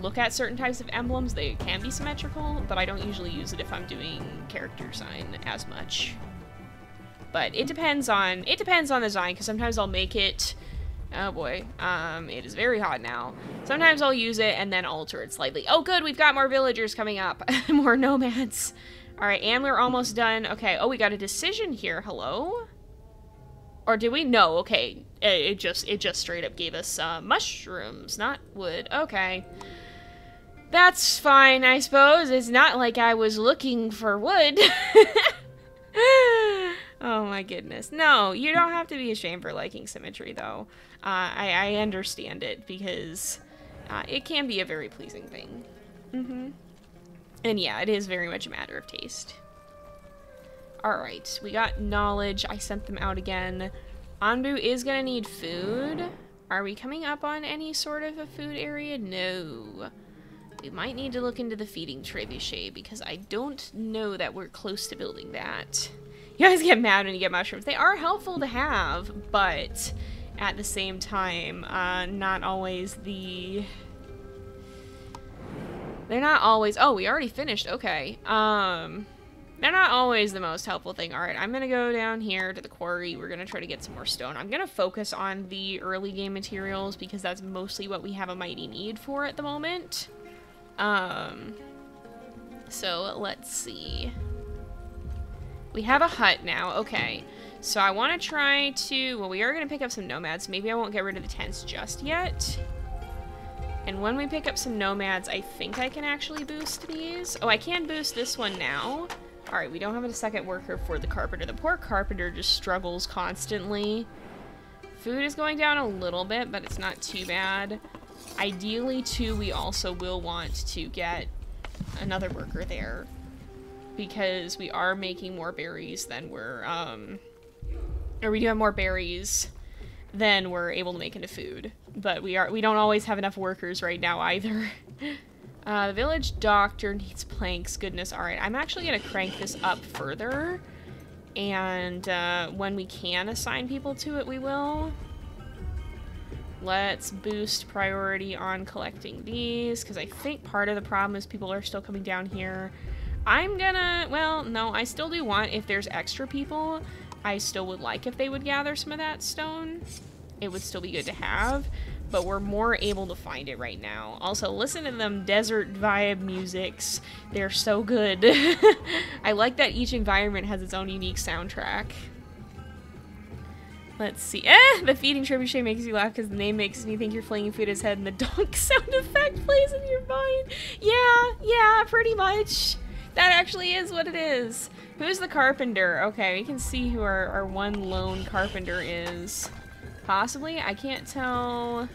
look at certain types of emblems, they can be symmetrical, but I don't usually use it if I'm doing character design as much. But it depends on it depends on the design because sometimes I'll make it Oh boy, um, it is very hot now. Sometimes I'll use it and then alter it slightly. Oh good, we've got more villagers coming up. more nomads. Alright, and we're almost done. Okay, oh, we got a decision here. Hello? Or did we? No, okay. It, just it just straight up gave us uh, mushrooms, not wood. Okay. That's fine, I suppose. It's not like I was looking for wood. oh my goodness. No, you don't have to be ashamed for liking symmetry, though. Uh, I, I, understand it because uh, it can be a very pleasing thing. Mm-hmm. And yeah, it is very much a matter of taste. Alright, we got knowledge. I sent them out again. Onbu is gonna need food. Are we coming up on any sort of a food area? No. We might need to look into the feeding trebuchet because I don't know that we're close to building that. You guys get mad when you get mushrooms. They are helpful to have, but at the same time, uh, not always the... They're not always... Oh, we already finished. Okay. Um, they're not always the most helpful thing. Alright, I'm gonna go down here to the quarry. We're gonna try to get some more stone. I'm gonna focus on the early game materials because that's mostly what we have a mighty need for at the moment. Um, so let's see. We have a hut now. Okay. So I want to try to... Well, we are going to pick up some nomads. Maybe I won't get rid of the tents just yet. And when we pick up some nomads, I think I can actually boost these. Oh, I can boost this one now. Alright, we don't have a second worker for the carpenter. The poor carpenter just struggles constantly Food is going down a little bit, but it's not too bad. Ideally, too, we also will want to get another worker there because we are making more berries than we're, um, or we do have more berries than we're able to make into food. But we are we don't always have enough workers right now either. Uh, the village doctor needs planks. Goodness, all right. I'm actually gonna crank this up further, and uh, when we can assign people to it, we will. Let's boost priority on collecting these, because I think part of the problem is people are still coming down here. I'm gonna, well, no, I still do want, if there's extra people, I still would like if they would gather some of that stone. It would still be good to have, but we're more able to find it right now. Also, listen to them desert vibe musics. They're so good. I like that each environment has its own unique soundtrack. Let's see. Eh, the feeding trebuchet makes you laugh because the name makes me think you're flinging food his head and the donk sound effect plays in your mind. Yeah, yeah, pretty much. That actually is what it is. Who's the carpenter? Okay, we can see who our, our one lone carpenter is. Possibly? I can't tell...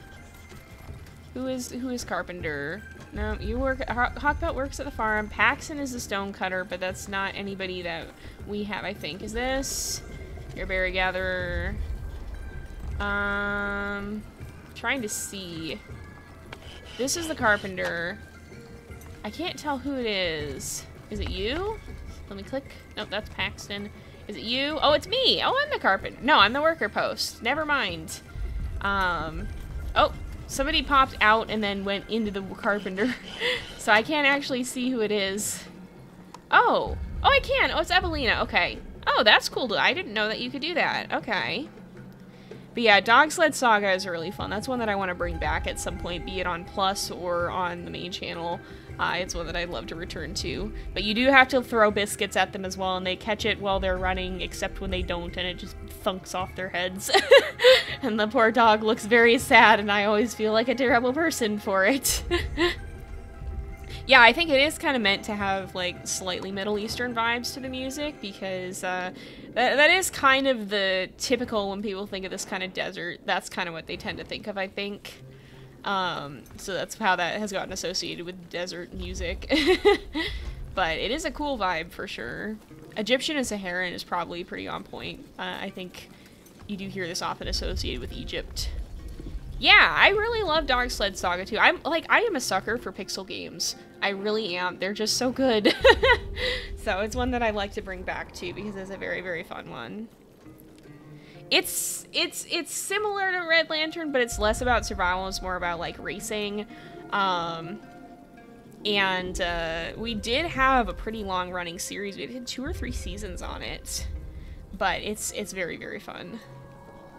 Who is who is carpenter? No, you work... Hawkpelt works at the farm. Paxton is the stone cutter, but that's not anybody that we have, I think. Is this... Your berry gatherer? Um... Trying to see. This is the carpenter. I can't tell who it is. Is it you? Let me click. Nope, that's Paxton. Is it you? Oh, it's me. Oh, I'm the carpenter. No, I'm the worker post. Never mind. Um, oh, somebody popped out and then went into the carpenter. so I can't actually see who it is. Oh. Oh, I can. Oh, it's Evelina. Okay. Oh, that's cool. I didn't know that you could do that. Okay. But yeah, Dog Sled Saga is really fun. That's one that I want to bring back at some point, be it on Plus or on the main channel. Uh, it's one that I'd love to return to. But you do have to throw biscuits at them as well, and they catch it while they're running, except when they don't, and it just thunks off their heads. and the poor dog looks very sad, and I always feel like a terrible person for it. yeah, I think it is kind of meant to have, like, slightly Middle Eastern vibes to the music, because uh, that, that is kind of the typical when people think of this kind of desert, that's kind of what they tend to think of, I think. Um, so that's how that has gotten associated with desert music. but it is a cool vibe for sure. Egyptian and Saharan is probably pretty on point. Uh, I think you do hear this often associated with Egypt. Yeah, I really love Dog Sled Saga too. I'm like I am a sucker for pixel games. I really am. They're just so good. so it's one that I like to bring back too because it's a very very fun one. It's it's it's similar to Red Lantern, but it's less about survival. It's more about like racing. Um, and uh, we did have a pretty long running series. We did two or three seasons on it, but it's it's very very fun.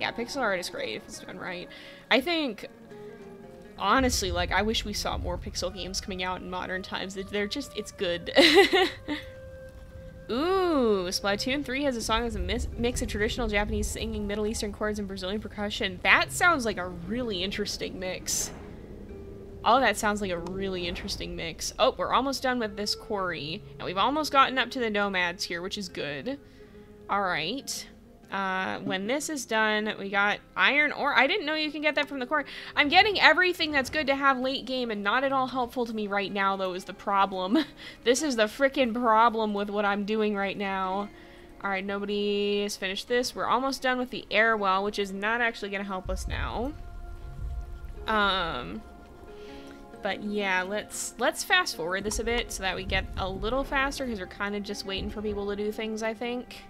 Yeah, pixel art is great if it's done right. I think honestly, like I wish we saw more pixel games coming out in modern times. They're just it's good. Ooh, Splatoon 3 has a song that's a mix of traditional Japanese singing, Middle Eastern chords, and Brazilian percussion. That sounds like a really interesting mix. All that sounds like a really interesting mix. Oh, we're almost done with this quarry. And we've almost gotten up to the nomads here, which is good. Alright. Uh, when this is done, we got iron ore. I didn't know you can get that from the core. I'm getting everything that's good to have late game and not at all helpful to me right now, though, is the problem. this is the freaking problem with what I'm doing right now. Alright, nobody has finished this. We're almost done with the air well, which is not actually going to help us now. Um... But yeah, let's let's fast forward this a bit so that we get a little faster because we're kind of just waiting for people to do things, I think.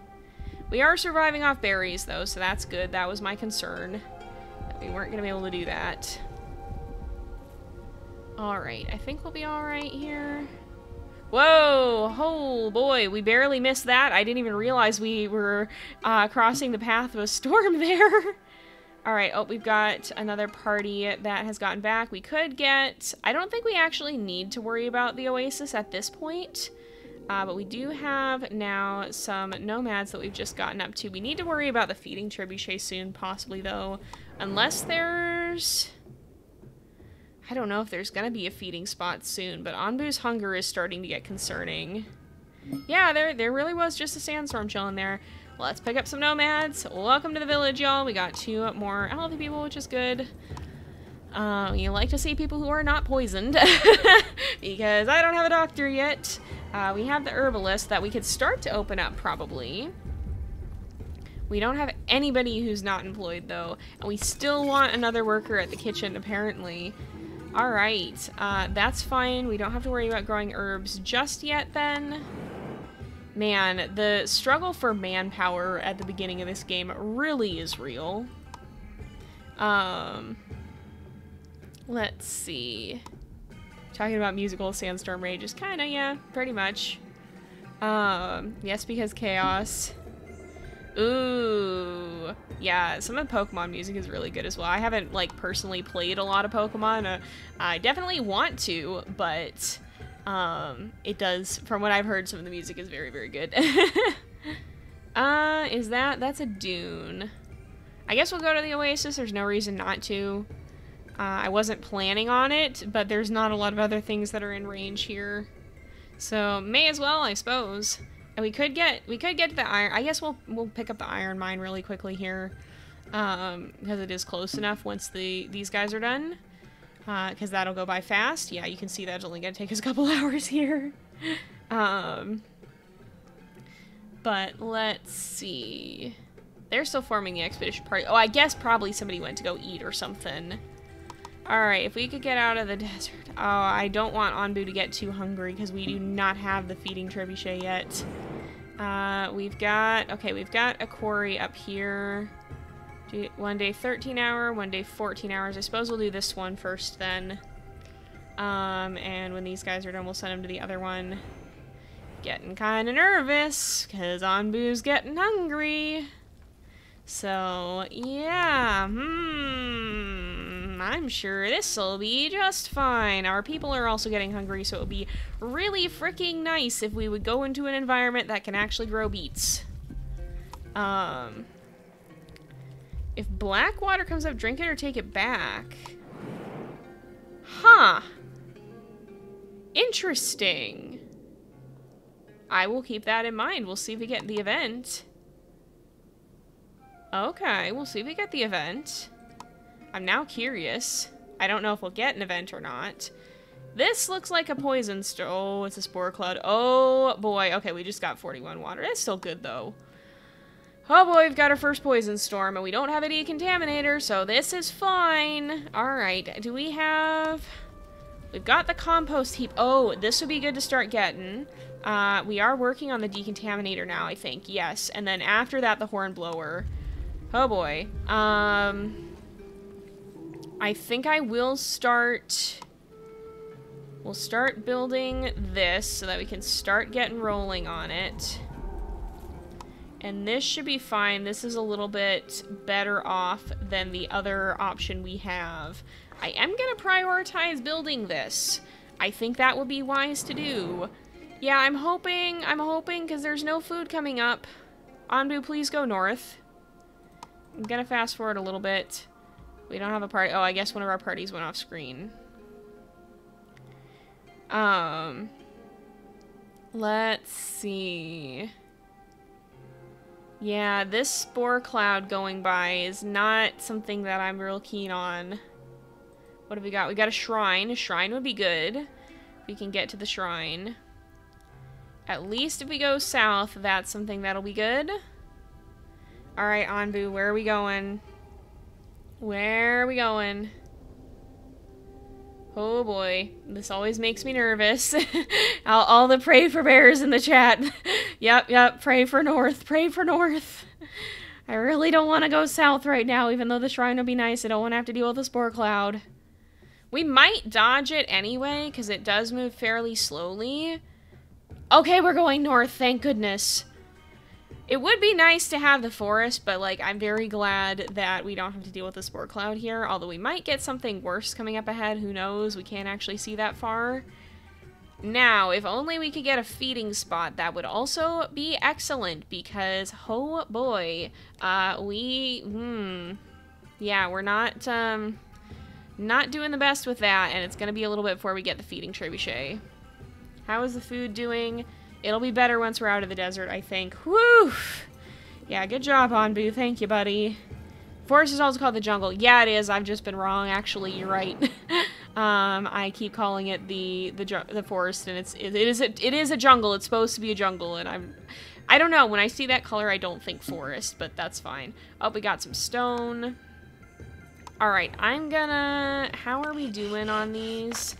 We are surviving off berries, though, so that's good. That was my concern. we weren't going to be able to do that. Alright, I think we'll be alright here. Whoa! Oh boy, we barely missed that. I didn't even realize we were uh, crossing the path of a storm there. Alright, oh, we've got another party that has gotten back. We could get... I don't think we actually need to worry about the Oasis at this point. Uh, but we do have now some nomads that we've just gotten up to. We need to worry about the feeding trebuchet soon, possibly, though. Unless there's... I don't know if there's gonna be a feeding spot soon, but Onbu's hunger is starting to get concerning. Yeah, there there really was just a sandstorm chilling there. let's pick up some nomads. Welcome to the village, y'all. We got two more healthy people, which is good. Uh, you like to see people who are not poisoned because I don't have a doctor yet. Uh, we have the herbalist that we could start to open up probably. We don't have anybody who's not employed though, and we still want another worker at the kitchen apparently. Alright, uh, that's fine. We don't have to worry about growing herbs just yet then. Man, the struggle for manpower at the beginning of this game really is real. Um, let's see. Talking about musical Sandstorm Rage is kind of, yeah, pretty much. Um, yes, because chaos. Ooh. Yeah, some of the Pokemon music is really good as well. I haven't, like, personally played a lot of Pokemon. Uh, I definitely want to, but um, it does, from what I've heard, some of the music is very, very good. uh, is that, that's a dune. I guess we'll go to the Oasis. There's no reason not to. Uh, I wasn't planning on it, but there's not a lot of other things that are in range here. So, may as well, I suppose. And we could get we could get to the iron. I guess we'll we'll pick up the iron mine really quickly here, um, because it is close enough once the these guys are done. Because uh, that'll go by fast. Yeah, you can see that's only gonna take us a couple hours here. um, but let's see. They're still forming the expedition party. Oh, I guess probably somebody went to go eat or something. Alright, if we could get out of the desert. Oh, I don't want Onbu to get too hungry because we do not have the feeding trebuchet yet. Uh, we've got, okay, we've got a quarry up here. One day 13 hour, one day 14 hours. I suppose we'll do this one first then. Um, and when these guys are done, we'll send them to the other one. Getting kind of nervous, because Onbu's getting hungry. So, yeah, hmm, I'm sure this'll be just fine. Our people are also getting hungry, so it would be really freaking nice if we would go into an environment that can actually grow beets. Um, if black water comes up, drink it or take it back. Huh. Interesting. I will keep that in mind. We'll see if we get the event. Okay, we'll see if we get the event. I'm now curious. I don't know if we'll get an event or not. This looks like a poison store. Oh, it's a spore cloud. Oh, boy. Okay, we just got 41 water. That's still good, though. Oh, boy, we've got our first poison storm, and we don't have any decontaminator, so this is fine. All right, do we have... We've got the compost heap. Oh, this would be good to start getting. Uh, we are working on the decontaminator now, I think. Yes, and then after that, the horn blower. Oh boy. Um, I think I will start... We'll start building this so that we can start getting rolling on it. And this should be fine. This is a little bit better off than the other option we have. I am going to prioritize building this. I think that would be wise to do. Yeah, I'm hoping, I'm hoping, because there's no food coming up. Onbu, please go north. I'm gonna fast forward a little bit. We don't have a party. Oh, I guess one of our parties went off screen. Um, let's see. Yeah, this spore cloud going by is not something that I'm real keen on. What have we got? We got a shrine. A shrine would be good. We can get to the shrine. At least if we go south, that's something that'll be good. Alright, Onbu, where are we going? Where are we going? Oh boy, this always makes me nervous. all, all, the pray for bears in the chat. yep, yep, pray for north, pray for north. I really don't want to go south right now, even though the shrine would be nice. I don't want to have to deal with the spore cloud. We might dodge it anyway, because it does move fairly slowly. Okay, we're going north, thank goodness. It would be nice to have the forest, but like I'm very glad that we don't have to deal with the spore cloud here, although we might get something worse coming up ahead, who knows, we can't actually see that far. Now, if only we could get a feeding spot, that would also be excellent, because, oh boy, uh, we, hmm, yeah, we're not, um, not doing the best with that, and it's gonna be a little bit before we get the feeding trebuchet. How is the food doing? It'll be better once we're out of the desert, I think. Whew! Yeah, good job, Onbu. Thank you, buddy. Forest is also called the jungle. Yeah, it is. I've just been wrong. Actually, you're right. um, I keep calling it the the the forest, and it's it, it is a, it is a jungle. It's supposed to be a jungle, and I'm I don't know. When I see that color, I don't think forest, but that's fine. Oh, we got some stone. All right, I'm gonna. How are we doing on these?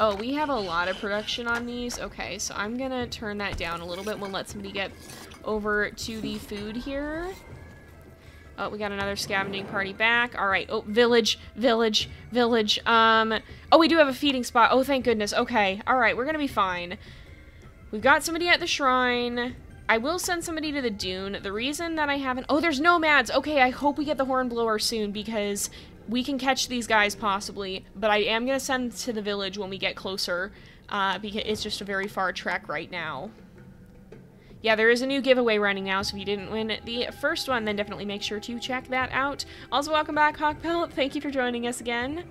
Oh, we have a lot of production on these. Okay, so I'm gonna turn that down a little bit. We'll let somebody get over to the food here. Oh, we got another scavenging party back. All right. Oh, village, village, village. Um. Oh, we do have a feeding spot. Oh, thank goodness. Okay. All right. We're gonna be fine. We've got somebody at the shrine. I will send somebody to the dune. The reason that I haven't... Oh, there's nomads! Okay, I hope we get the horn blower soon because we can catch these guys possibly. But I am going to send to the village when we get closer uh, because it's just a very far trek right now. Yeah, there is a new giveaway running now, so if you didn't win the first one, then definitely make sure to check that out. Also, welcome back, Hawkpelt. Thank you for joining us again.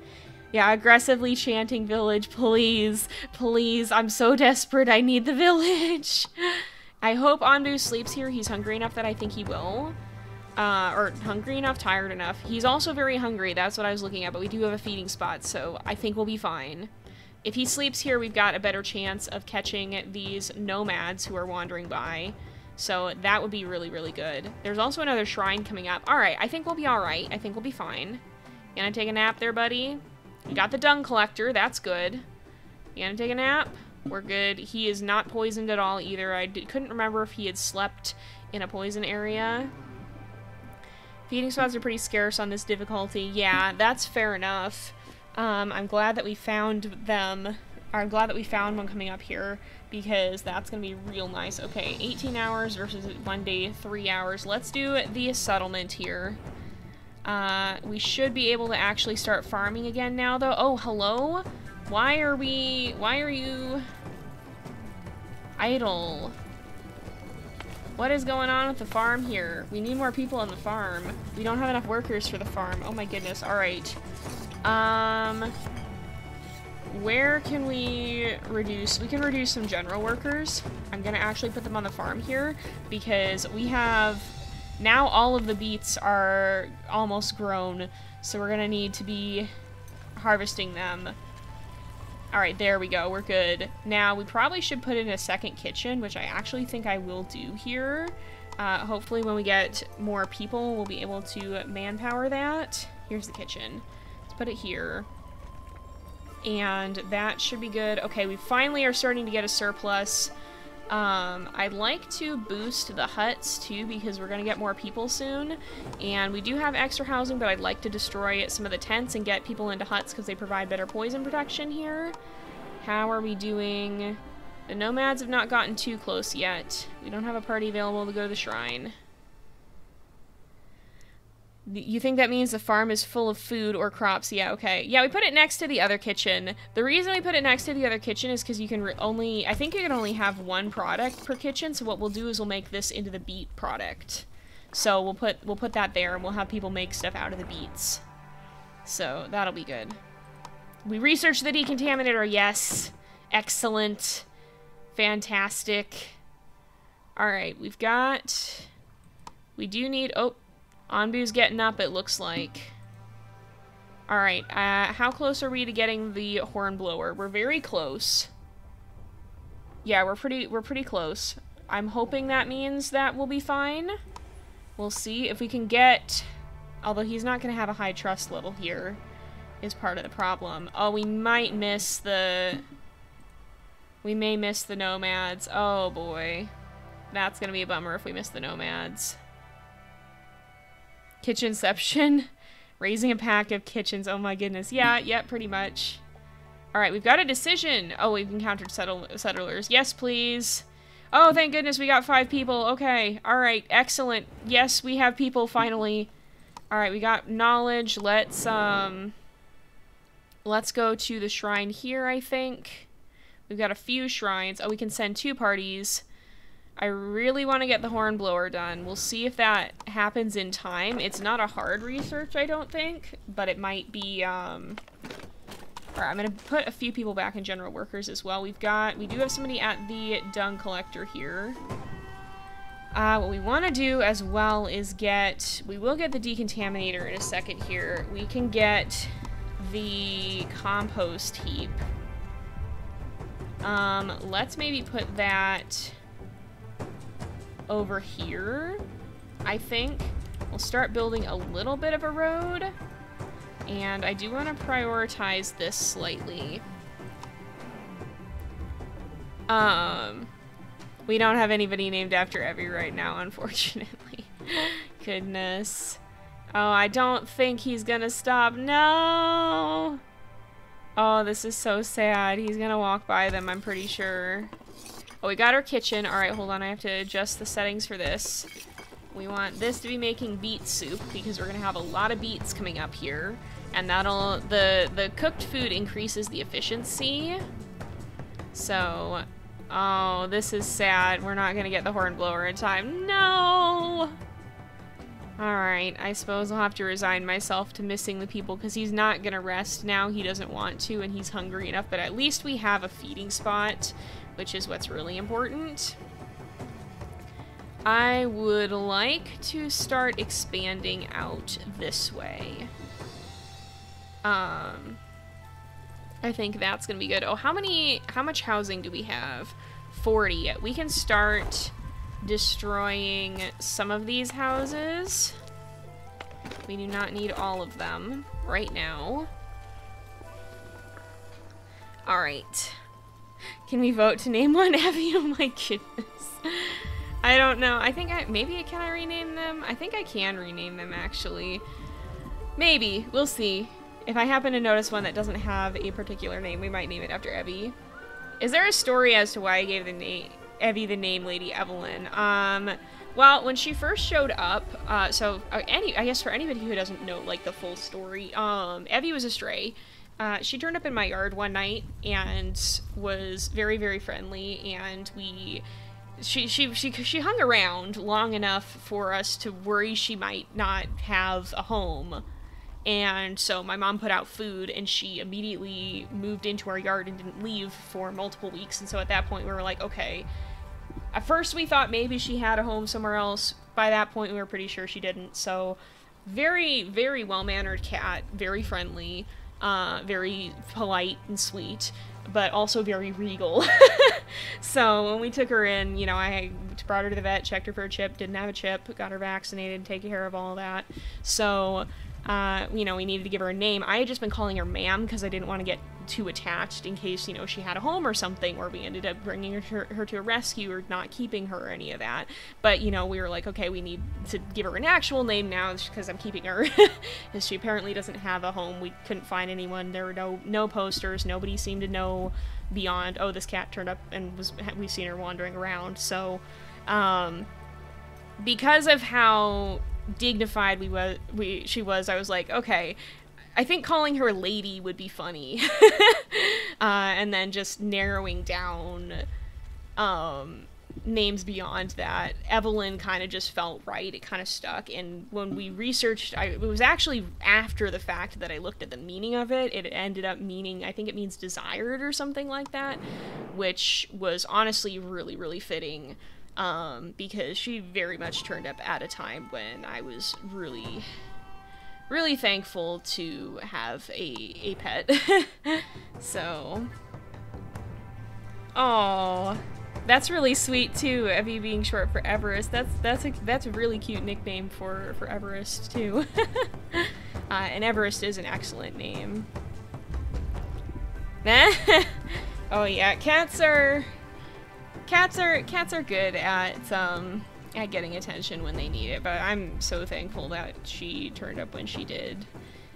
Yeah, aggressively chanting village, please, please. I'm so desperate. I need the village. I hope Onbu sleeps here. He's hungry enough that I think he will. Uh, or hungry enough, tired enough. He's also very hungry. That's what I was looking at, but we do have a feeding spot, so I think we'll be fine. If he sleeps here, we've got a better chance of catching these nomads who are wandering by. So that would be really, really good. There's also another shrine coming up. Alright, I think we'll be alright. I think we'll be fine. You gonna take a nap there, buddy? You got the dung collector. That's good. You gonna take a nap? We're good. He is not poisoned at all either. I couldn't remember if he had slept in a poison area. Feeding spots are pretty scarce on this difficulty. Yeah, that's fair enough. Um, I'm glad that we found them. I'm glad that we found one coming up here because that's going to be real nice. Okay, 18 hours versus one day, three hours. Let's do the settlement here. Uh, we should be able to actually start farming again now, though. Oh, hello? Why are we... Why are you idle. What is going on with the farm here? We need more people on the farm. We don't have enough workers for the farm. Oh my goodness. Alright. Um... Where can we reduce? We can reduce some general workers. I'm gonna actually put them on the farm here because we have... Now all of the beets are almost grown, so we're gonna need to be harvesting them Alright, there we go. We're good. Now, we probably should put in a second kitchen, which I actually think I will do here. Uh, hopefully when we get more people, we'll be able to manpower that. Here's the kitchen. Let's put it here. And that should be good. Okay, we finally are starting to get a surplus. Um, I'd like to boost the huts too because we're going to get more people soon. And we do have extra housing, but I'd like to destroy it some of the tents and get people into huts because they provide better poison protection here. How are we doing? The nomads have not gotten too close yet. We don't have a party available to go to the shrine. You think that means the farm is full of food or crops? Yeah, okay. Yeah, we put it next to the other kitchen. The reason we put it next to the other kitchen is because you can only... I think you can only have one product per kitchen, so what we'll do is we'll make this into the beet product. So we'll put we'll put that there, and we'll have people make stuff out of the beets. So that'll be good. We researched the decontaminator, yes. Excellent. Fantastic. Alright, we've got... We do need... Oh, Onbu's getting up, it looks like. Alright, uh, how close are we to getting the hornblower? We're very close. Yeah, we're pretty, we're pretty close. I'm hoping that means that we'll be fine. We'll see if we can get... Although he's not going to have a high trust level here, is part of the problem. Oh, we might miss the... We may miss the nomads. Oh, boy. That's going to be a bummer if we miss the nomads. Kitchenception. Raising a pack of kitchens. Oh my goodness. Yeah, yeah, pretty much. Alright, we've got a decision. Oh, we've encountered settle settlers. Yes, please. Oh, thank goodness we got five people. Okay. Alright, excellent. Yes, we have people finally. Alright, we got knowledge. Let's, um... Let's go to the shrine here, I think. We've got a few shrines. Oh, we can send two parties. I really want to get the hornblower done. We'll see if that happens in time. It's not a hard research, I don't think, but it might be, um... Alright, I'm going to put a few people back in general workers as well. We've got, we do have somebody at the dung collector here. Uh, what we want to do as well is get, we will get the decontaminator in a second here. We can get the compost heap. Um, let's maybe put that over here, I think. We'll start building a little bit of a road. And I do want to prioritize this slightly. Um, we don't have anybody named after Evie right now, unfortunately. Goodness. Oh, I don't think he's gonna stop. No! Oh, this is so sad. He's gonna walk by them, I'm pretty sure. Oh, we got our kitchen. Alright, hold on. I have to adjust the settings for this. We want this to be making beet soup because we're gonna have a lot of beets coming up here. And that'll, the, the cooked food increases the efficiency. So, Oh, this is sad. We're not gonna get the horn blower in time. No! Alright, I suppose I'll have to resign myself to missing the people because he's not gonna rest now. He doesn't want to and he's hungry enough, but at least we have a feeding spot, which is what's really important. I would like to start expanding out this way. Um, I think that's gonna be good. Oh, how many, how much housing do we have? 40. We can start destroying some of these houses. We do not need all of them right now. Alright. Can we vote to name one Evie? Oh my goodness. I don't know. I think I, maybe can I rename them? I think I can rename them actually. Maybe. We'll see. If I happen to notice one that doesn't have a particular name, we might name it after Evie. Is there a story as to why I gave the name Evie the name Lady Evelyn? Um, well, when she first showed up, uh, so uh, any I guess for anybody who doesn't know like the full story, um, Evie was a stray. Uh, she turned up in my yard one night and was very very friendly, and we. She, she she she hung around long enough for us to worry she might not have a home and so my mom put out food and she immediately moved into our yard and didn't leave for multiple weeks. And so at that point, we were like, okay. At first, we thought maybe she had a home somewhere else. By that point, we were pretty sure she didn't. So, very, very well mannered cat, very friendly, uh, very polite and sweet, but also very regal. so, when we took her in, you know, I brought her to the vet, checked her for a chip, didn't have a chip, got her vaccinated, taken care of all that. So, uh, you know, we needed to give her a name. I had just been calling her ma'am because I didn't want to get too attached in case, you know, she had a home or something, or we ended up bringing her, her to a rescue or not keeping her or any of that. But, you know, we were like, okay, we need to give her an actual name now because I'm keeping her. Because she apparently doesn't have a home. We couldn't find anyone. There were no, no posters. Nobody seemed to know beyond, oh, this cat turned up and was we've seen her wandering around. So, um, because of how dignified we was we she was, I was like, okay, I think calling her lady would be funny. uh, and then just narrowing down um, names beyond that. Evelyn kind of just felt right. It kind of stuck. And when we researched, I, it was actually after the fact that I looked at the meaning of it. It ended up meaning, I think it means desired or something like that, which was honestly really, really fitting um, because she very much turned up at a time when I was really, really thankful to have a, a pet. so, oh, that's really sweet too. Evie being short for Everest. That's that's a that's a really cute nickname for for Everest too. uh, and Everest is an excellent name. oh yeah, cats are cats are cats are good at um at getting attention when they need it, but I'm so thankful that she turned up when she did.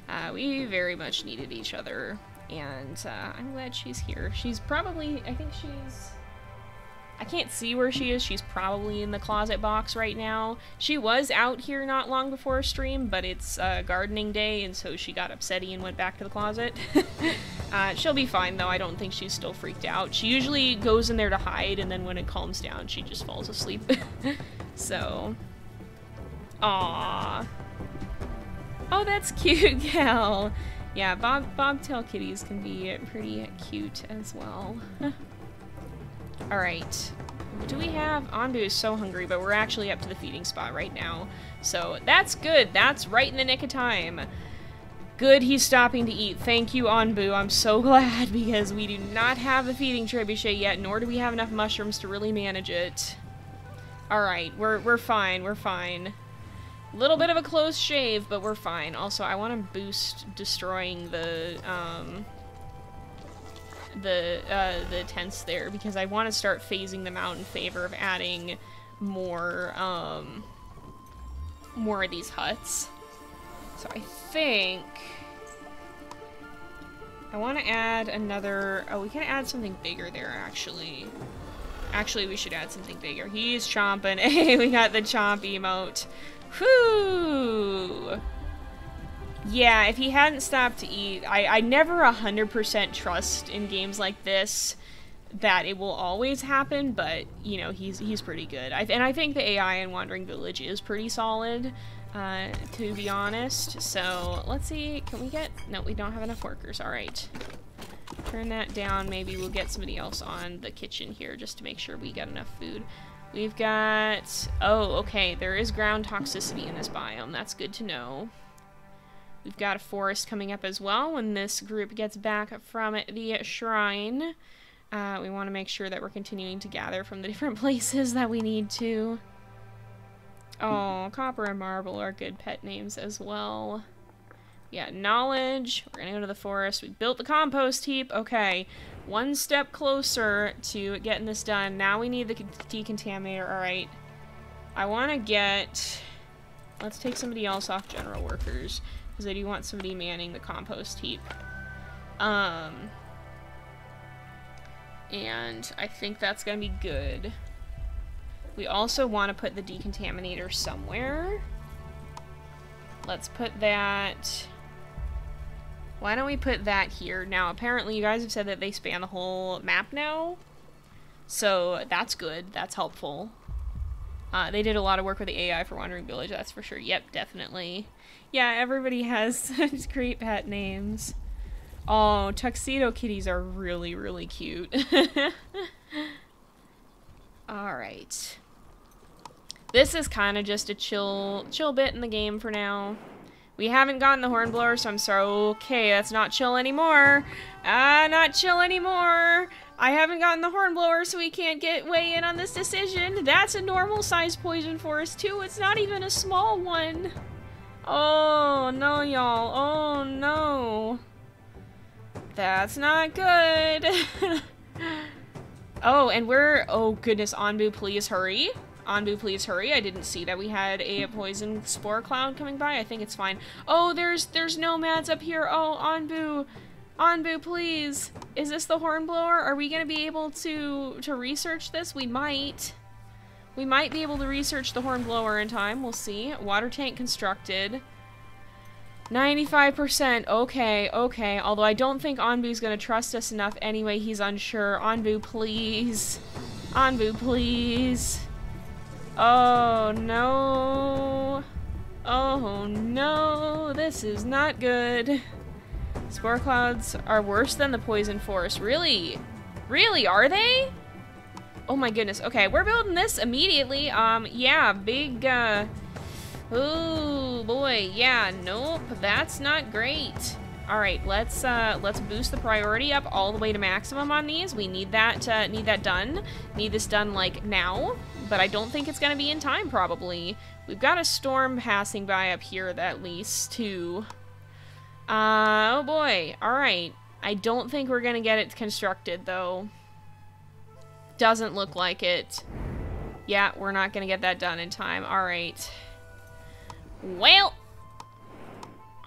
Uh, we very much needed each other, and uh, I'm glad she's here. She's probably, I think she's I can't see where she is. She's probably in the closet box right now. She was out here not long before a stream, but it's uh, gardening day, and so she got upsetty and went back to the closet. uh, she'll be fine, though. I don't think she's still freaked out. She usually goes in there to hide, and then when it calms down, she just falls asleep. so... Aww. Oh, that's cute, Gal. Yeah, bob bobtail kitties can be pretty cute as well. Alright. do we have? Onbu is so hungry, but we're actually up to the feeding spot right now. So that's good. That's right in the nick of time. Good he's stopping to eat. Thank you, Onbu. I'm so glad because we do not have a feeding trebuchet yet, nor do we have enough mushrooms to really manage it. Alright, we're, we're fine. We're fine. Little bit of a close shave, but we're fine. Also, I want to boost destroying the, um, the, uh, the tents there because I want to start phasing them out in favor of adding more, um, more of these huts. So I think I want to add another, oh, we can add something bigger there, actually. Actually, we should add something bigger. He's chomping. Hey, we got the chomp emote. Whoo! Yeah, if he hadn't stopped to eat, I, I never 100% trust in games like this that it will always happen, but, you know, he's he's pretty good. I, and I think the AI in Wandering Village is pretty solid, uh, to be honest. So, let's see, can we get... No, we don't have enough workers, alright. Turn that down, maybe we'll get somebody else on the kitchen here just to make sure we get enough food. We've got... Oh, okay, there is ground toxicity in this biome. That's good to know. We've got a forest coming up as well when this group gets back from the shrine. Uh, we want to make sure that we're continuing to gather from the different places that we need to. Oh, copper and marble are good pet names as well. Yeah, knowledge. We're gonna go to the forest. We built the compost heap. Okay, one step closer to getting this done. Now we need the decontaminator. Alright. I want to get... Let's take somebody else off general workers. Because I do want somebody manning the compost heap. Um... And I think that's going to be good. We also want to put the decontaminator somewhere. Let's put that... Why don't we put that here? Now, apparently you guys have said that they span the whole map now. So that's good. That's helpful. Uh, they did a lot of work with the AI for Wandering Village, that's for sure. Yep, definitely. Yeah, everybody has such great pet names. Oh, tuxedo kitties are really, really cute. Alright. This is kind of just a chill, chill bit in the game for now. We haven't gotten the hornblower, so I'm sorry. Okay, that's not chill anymore. Ah, uh, not chill anymore. I haven't gotten the hornblower, so we can't get way in on this decision. That's a normal size poison forest, too. It's not even a small one. Oh, no, y'all. Oh, no. That's not good. oh, and we're... Oh, goodness, Onbu, please hurry. Onbu, please hurry. I didn't see that we had a poison spore cloud coming by. I think it's fine. Oh, there's there's nomads up here. Oh, Onbu. Onbu, please. Is this the hornblower? Are we going to be able to to research this? We might. We might be able to research the hornblower in time. We'll see. Water tank constructed. 95%. Okay, okay. Although I don't think Onbu's going to trust us enough anyway. He's unsure. Onbu, please. Onbu, please. Oh no. Oh no, this is not good. Spore clouds are worse than the poison forest. Really? Really, are they? Oh my goodness. Okay, we're building this immediately. Um, yeah, big, uh... Oh boy, yeah, nope, that's not great. All right, let's uh, let's boost the priority up all the way to maximum on these. We need that uh, need that done. Need this done like now, but I don't think it's gonna be in time probably. We've got a storm passing by up here at least too. Uh, oh boy. All right. I don't think we're gonna get it constructed though. Doesn't look like it. Yeah, we're not gonna get that done in time. All right. Well,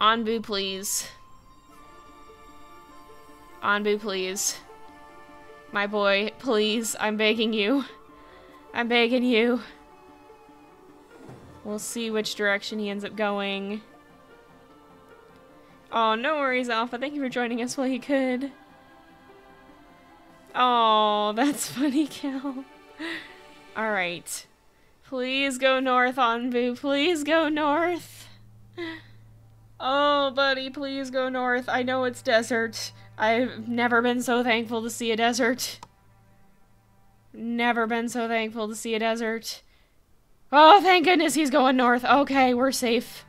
Onbu, please. Onbu, please. My boy, please, I'm begging you. I'm begging you. We'll see which direction he ends up going. Oh, no worries, Alpha. Thank you for joining us while you could. Oh, that's funny, Cal. Alright. Please go north, Onbu. Please go north. Oh, buddy, please go north. I know it's desert. I've never been so thankful to see a desert. Never been so thankful to see a desert. Oh, thank goodness he's going north. Okay, we're safe.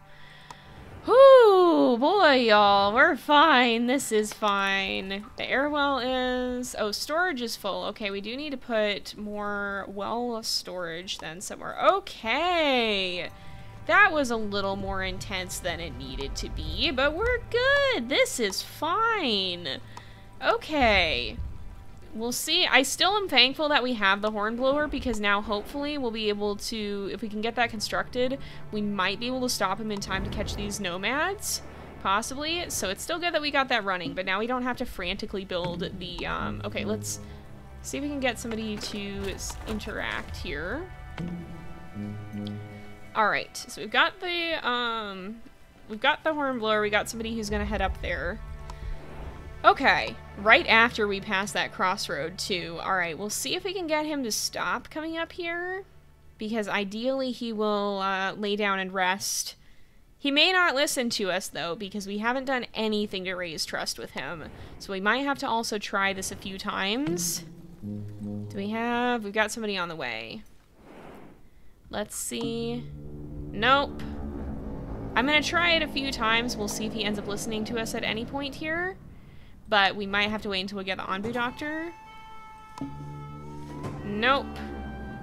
Whoo, boy, y'all. We're fine. This is fine. The air well is... Oh, storage is full. Okay, we do need to put more well storage then somewhere. Okay. That was a little more intense than it needed to be, but we're good. This is fine. Okay we'll see. I still am thankful that we have the hornblower because now hopefully we'll be able to, if we can get that constructed, we might be able to stop him in time to catch these nomads. Possibly. So it's still good that we got that running, but now we don't have to frantically build the, um, okay, let's see if we can get somebody to interact here. Alright, so we've got the, um, we've got the hornblower, we got somebody who's gonna head up there. Okay, right after we pass that crossroad too. Alright, we'll see if we can get him to stop coming up here. Because ideally he will uh, lay down and rest. He may not listen to us though, because we haven't done anything to raise trust with him. So we might have to also try this a few times. Do we have... We've got somebody on the way. Let's see... Nope. I'm gonna try it a few times. We'll see if he ends up listening to us at any point here. But we might have to wait until we get the Onbu doctor. Nope.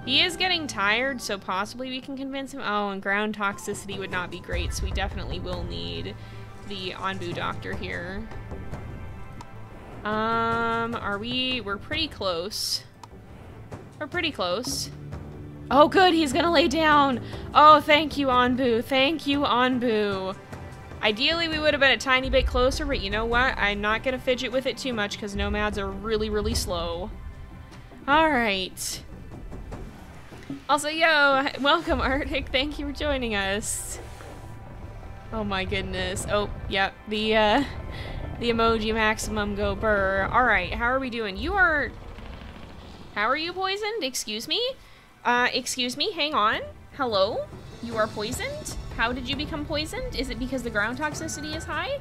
He is getting tired, so possibly we can convince him. Oh, and ground toxicity would not be great, so we definitely will need the Onbu doctor here. Um, are we... We're pretty close. We're pretty close. Oh, good, he's gonna lay down. Oh, thank you, Onbu. Thank you, Onbu. Ideally, we would have been a tiny bit closer, but you know what? I'm not going to fidget with it too much because nomads are really, really slow. Alright. Also, yo, welcome, Arctic. Thank you for joining us. Oh my goodness. Oh, yep. The, uh, the emoji maximum go burr. Alright, how are we doing? You are... How are you poisoned? Excuse me? Uh, excuse me? Hang on. Hello? You are poisoned? How did you become poisoned? Is it because the ground toxicity is high?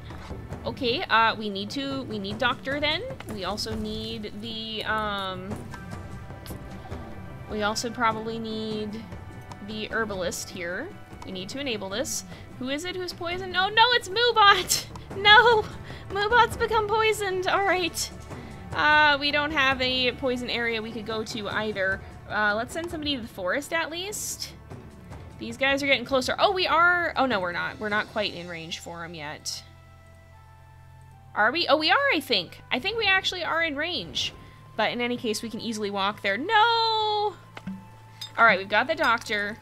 Okay, uh, we need to, we need doctor then. We also need the, um, we also probably need the herbalist here. We need to enable this. Who is it who's poisoned? Oh no, it's Moobot! No! Moobot's become poisoned! Alright. Uh, we don't have a poison area we could go to either. Uh, let's send somebody to the forest at least. These guys are getting closer. Oh, we are... Oh, no, we're not. We're not quite in range for them yet. Are we? Oh, we are, I think. I think we actually are in range. But in any case, we can easily walk there. No! Alright, we've got the doctor.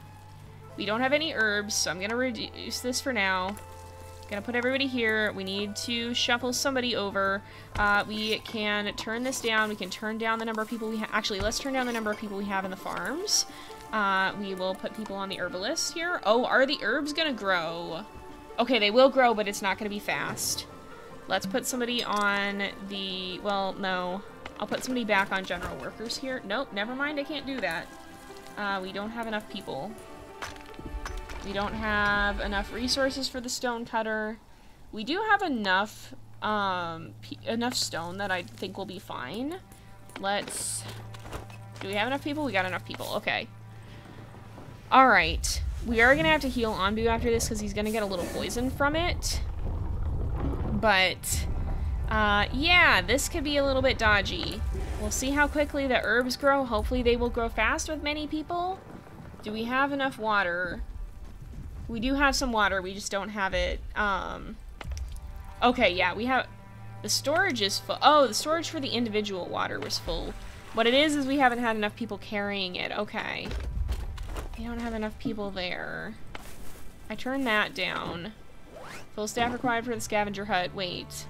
We don't have any herbs, so I'm going to reduce this for now. Gonna put everybody here. We need to shuffle somebody over. Uh, we can turn this down. We can turn down the number of people we have. Actually, let's turn down the number of people we have in the farms. Uh, we will put people on the herbalist here. Oh, are the herbs gonna grow? Okay, they will grow, but it's not gonna be fast. Let's put somebody on the... Well, no. I'll put somebody back on general workers here. Nope, never mind, I can't do that. Uh, we don't have enough people. We don't have enough resources for the stone cutter. We do have enough, um, enough stone that I think will be fine. Let's... Do we have enough people? We got enough people. Okay. Alright. We are going to have to heal Onbu after this because he's going to get a little poison from it. But, uh, yeah, this could be a little bit dodgy. We'll see how quickly the herbs grow. Hopefully they will grow fast with many people. Do we have enough water? We do have some water. We just don't have it. Um, okay, yeah, we have... The storage is full. Oh, the storage for the individual water was full. What it is is we haven't had enough people carrying it. Okay. We don't have enough people there. I turned that down. Full staff required for the scavenger hut. Wait.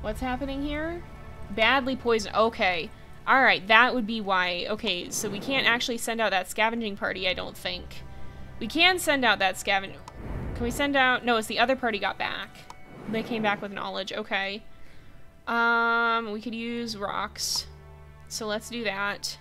What's happening here? Badly poisoned. Okay. Alright, that would be why. Okay, so we can't actually send out that scavenging party, I don't think. We can send out that scavenge... Can we send out... No, it's the other party got back. They came back with knowledge. Okay. Um, we could use rocks. So let's do that.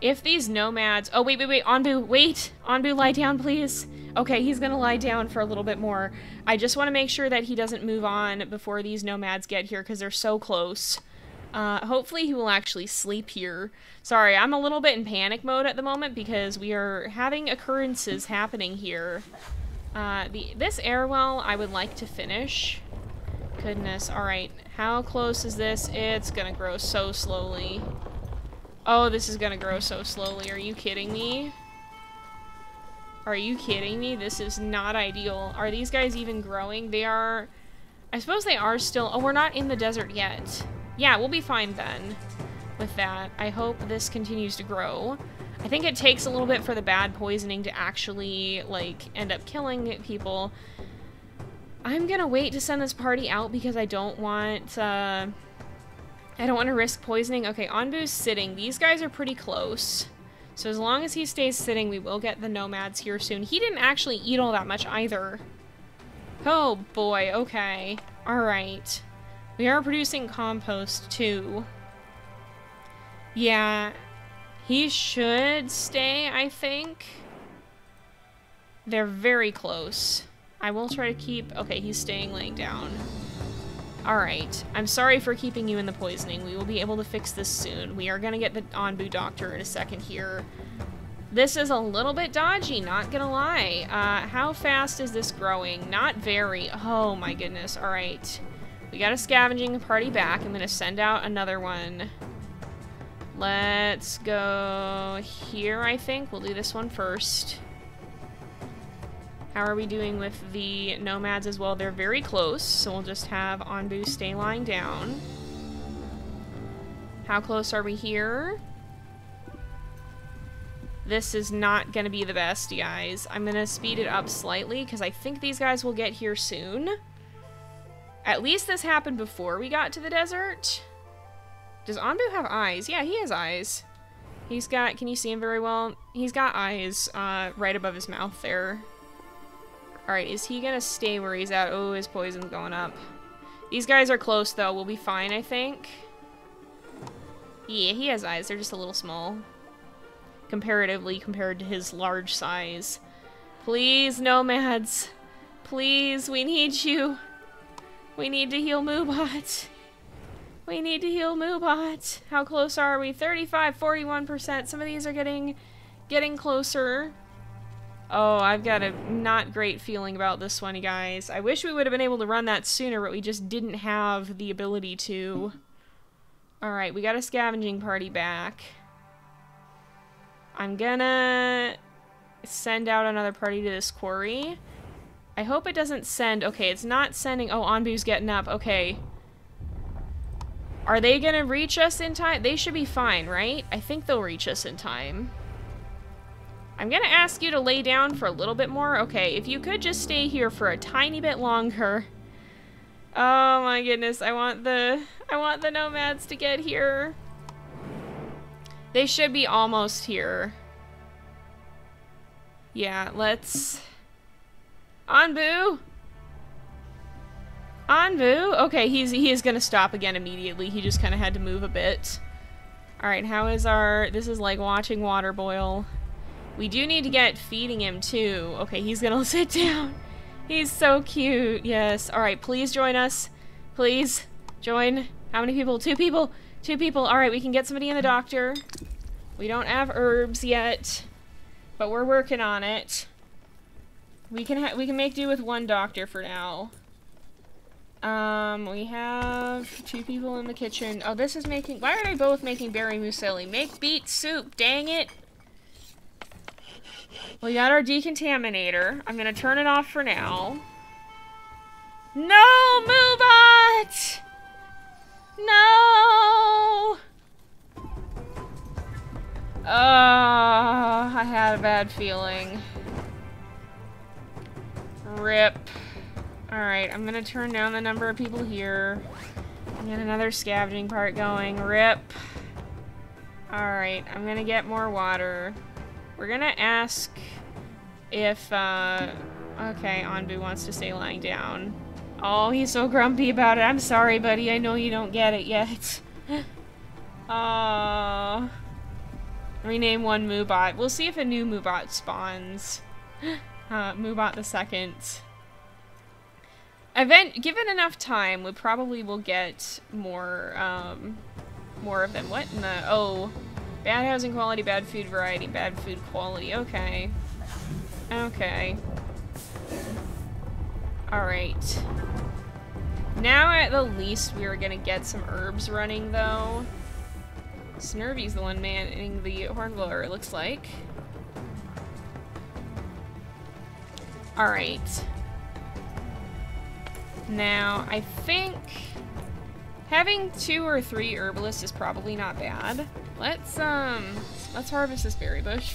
If these nomads... Oh, wait, wait, wait. Onbu, wait. Onbu, lie down, please. Okay, he's gonna lie down for a little bit more. I just want to make sure that he doesn't move on before these nomads get here, because they're so close. Uh, hopefully he will actually sleep here. Sorry, I'm a little bit in panic mode at the moment because we are having occurrences happening here. Uh, the This airwell I would like to finish. Goodness, alright. How close is this? It's gonna grow so slowly. Oh, this is gonna grow so slowly. Are you kidding me? Are you kidding me? This is not ideal. Are these guys even growing? They are... I suppose they are still... Oh, we're not in the desert yet. Yeah, we'll be fine then with that. I hope this continues to grow. I think it takes a little bit for the bad poisoning to actually, like, end up killing people. I'm gonna wait to send this party out because I don't want, uh... I don't want to risk poisoning. Okay, Onbu's sitting. These guys are pretty close. So as long as he stays sitting, we will get the nomads here soon. He didn't actually eat all that much either. Oh boy, okay. Alright. We are producing compost too. Yeah, he should stay, I think. They're very close. I will try to keep... Okay, he's staying laying down. Alright. I'm sorry for keeping you in the poisoning. We will be able to fix this soon. We are going to get the Onbu doctor in a second here. This is a little bit dodgy, not gonna lie. Uh, how fast is this growing? Not very. Oh my goodness. Alright. We got a scavenging party back. I'm gonna send out another one. Let's go here, I think. We'll do this one first. How are we doing with the nomads as well? They're very close, so we'll just have Onbu stay lying down. How close are we here? This is not going to be the best, guys. I'm going to speed it up slightly because I think these guys will get here soon. At least this happened before we got to the desert. Does Onbu have eyes? Yeah, he has eyes. He's got, can you see him very well? He's got eyes uh, right above his mouth there. Alright, is he gonna stay where he's at? Oh, his poison's going up. These guys are close, though. We'll be fine, I think. Yeah, he has eyes. They're just a little small. Comparatively, compared to his large size. Please, nomads. Please, we need you. We need to heal Moobot. We need to heal Moobot. How close are we? 35, 41%. Some of these are getting getting closer. Oh, I've got a not great feeling about this one, guys. I wish we would have been able to run that sooner, but we just didn't have the ability to. Alright, we got a scavenging party back. I'm gonna send out another party to this quarry. I hope it doesn't send... Okay, it's not sending... Oh, Onbu's getting up. Okay. Are they gonna reach us in time? They should be fine, right? I think they'll reach us in time. I'm gonna ask you to lay down for a little bit more. Okay, if you could just stay here for a tiny bit longer. Oh my goodness, I want the I want the nomads to get here. They should be almost here. Yeah, let's Onbu! Onbu! Okay, he's he is gonna stop again immediately. He just kinda had to move a bit. Alright, how is our this is like watching water boil. We do need to get feeding him too. Okay, he's gonna sit down. He's so cute. Yes. Alright, please join us. Please. Join. How many people? Two people. Two people. Alright, we can get somebody in the doctor. We don't have herbs yet. But we're working on it. We can we can make do with one doctor for now. Um, we have two people in the kitchen. Oh, this is making- why are they both making berry muesli? Make beet soup, dang it! We got our decontaminator. I'm gonna turn it off for now. No, Moobot! No! Uh, I had a bad feeling. Rip. Alright, I'm gonna turn down the number of people here. Get another scavenging part going. Rip. Alright, I'm gonna get more water. We're gonna ask if, uh... Okay, Onbu wants to stay lying down. Oh, he's so grumpy about it. I'm sorry, buddy. I know you don't get it yet. Aww. Rename one Moobot. We'll see if a new Moobot spawns. Uh, Moobot the second. event given enough time, we probably will get more um, more of them. What in the oh, bad housing quality, bad food variety, bad food quality. Okay, okay. All right. Now at the least we are gonna get some herbs running though. Snurvy's the one manning the hornblower, it looks like. Alright. Now, I think having two or three herbalists is probably not bad. Let's, um, let's harvest this berry bush.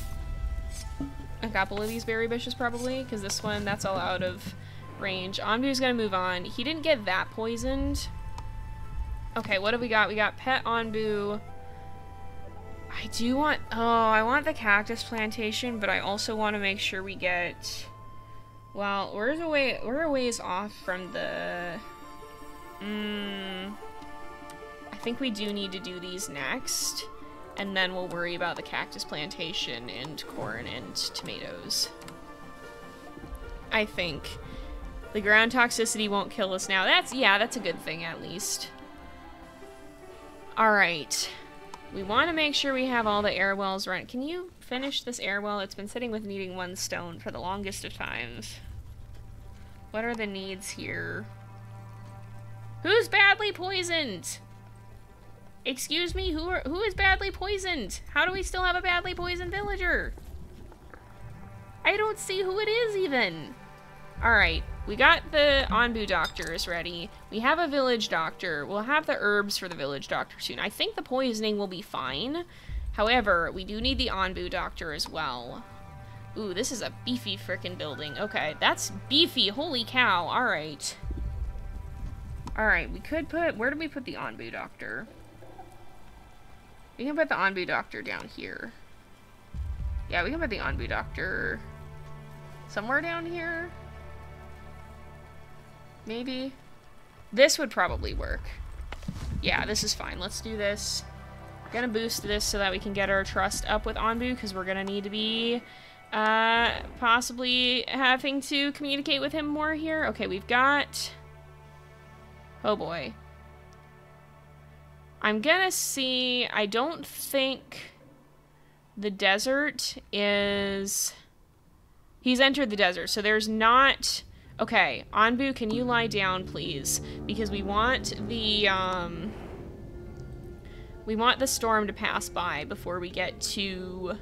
A couple of these berry bushes probably, because this one, that's all out of range. Onbu's gonna move on. He didn't get that poisoned. Okay, what have we got? We got Pet Onbu. I do want... Oh, I want the cactus plantation, but I also want to make sure we get... Well, we're a way we're a ways off from the. Mm, I think we do need to do these next, and then we'll worry about the cactus plantation and corn and tomatoes. I think the ground toxicity won't kill us now. That's yeah, that's a good thing at least. All right. We want to make sure we have all the air wells run. Can you finish this air well? It's been sitting with needing one stone for the longest of times. What are the needs here? Who's badly poisoned? Excuse me, who are who is badly poisoned? How do we still have a badly poisoned villager? I don't see who it is even. Alright, we got the Onbu doctors ready. We have a village doctor. We'll have the herbs for the village doctor soon. I think the poisoning will be fine. However, we do need the Onbu doctor as well. Ooh, this is a beefy freaking building. Okay, that's beefy. Holy cow. Alright. Alright, we could put... Where do we put the Onbu doctor? We can put the Onbu doctor down here. Yeah, we can put the Onbu doctor somewhere down here. Maybe. This would probably work. Yeah, this is fine. Let's do this. Gonna boost this so that we can get our trust up with Onbu, because we're gonna need to be uh, possibly having to communicate with him more here. Okay, we've got... Oh boy. I'm gonna see... I don't think the desert is... He's entered the desert, so there's not Okay, Onbu, can you lie down, please? Because we want the, um... We want the storm to pass by before we get too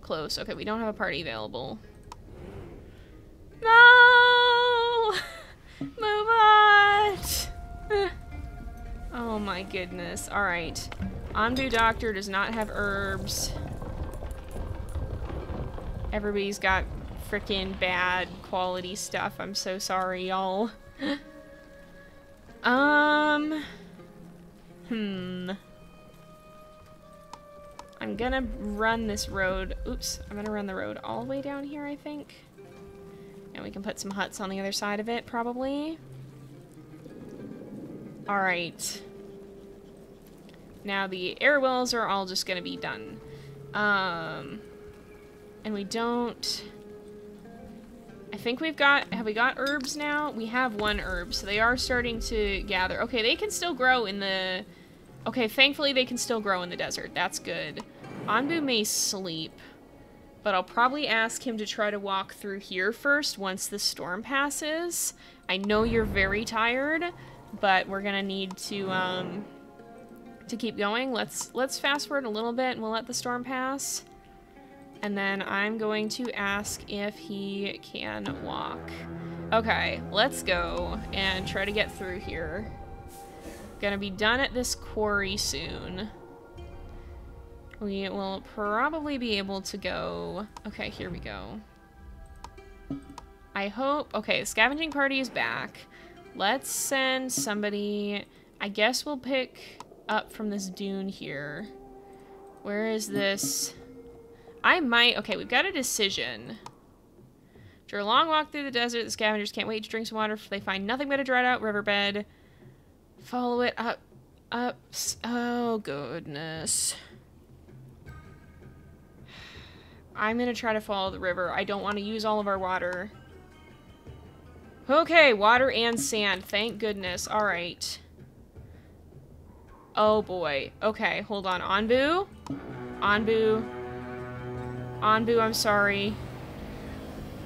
close. Okay, we don't have a party available. No! Goodness. Alright. Onbu Doctor does not have herbs. Everybody's got freaking bad quality stuff. I'm so sorry, y'all. um... Hmm... I'm gonna run this road. Oops, I'm gonna run the road all the way down here, I think. And we can put some huts on the other side of it, probably. Alright. Now the air wells are all just gonna be done. Um... And we don't... I think we've got, have we got herbs now? We have one herb, so they are starting to gather. Okay, they can still grow in the, okay, thankfully they can still grow in the desert. That's good. Onbu may sleep, but I'll probably ask him to try to walk through here first once the storm passes. I know you're very tired, but we're gonna need to, um, to keep going. Let's, let's fast forward a little bit and we'll let the storm pass. And then I'm going to ask if he can walk. Okay, let's go and try to get through here. Gonna be done at this quarry soon. We will probably be able to go... Okay, here we go. I hope... Okay, scavenging party is back. Let's send somebody... I guess we'll pick up from this dune here. Where is this... I might... Okay, we've got a decision. After a long walk through the desert, the scavengers can't wait to drink some water they find nothing but a dried out riverbed. Follow it up. Up. Oh, goodness. I'm going to try to follow the river. I don't want to use all of our water. Okay, water and sand. Thank goodness. All right. Oh boy. Okay, hold on. Onbu? Onbu. Onbu, I'm sorry.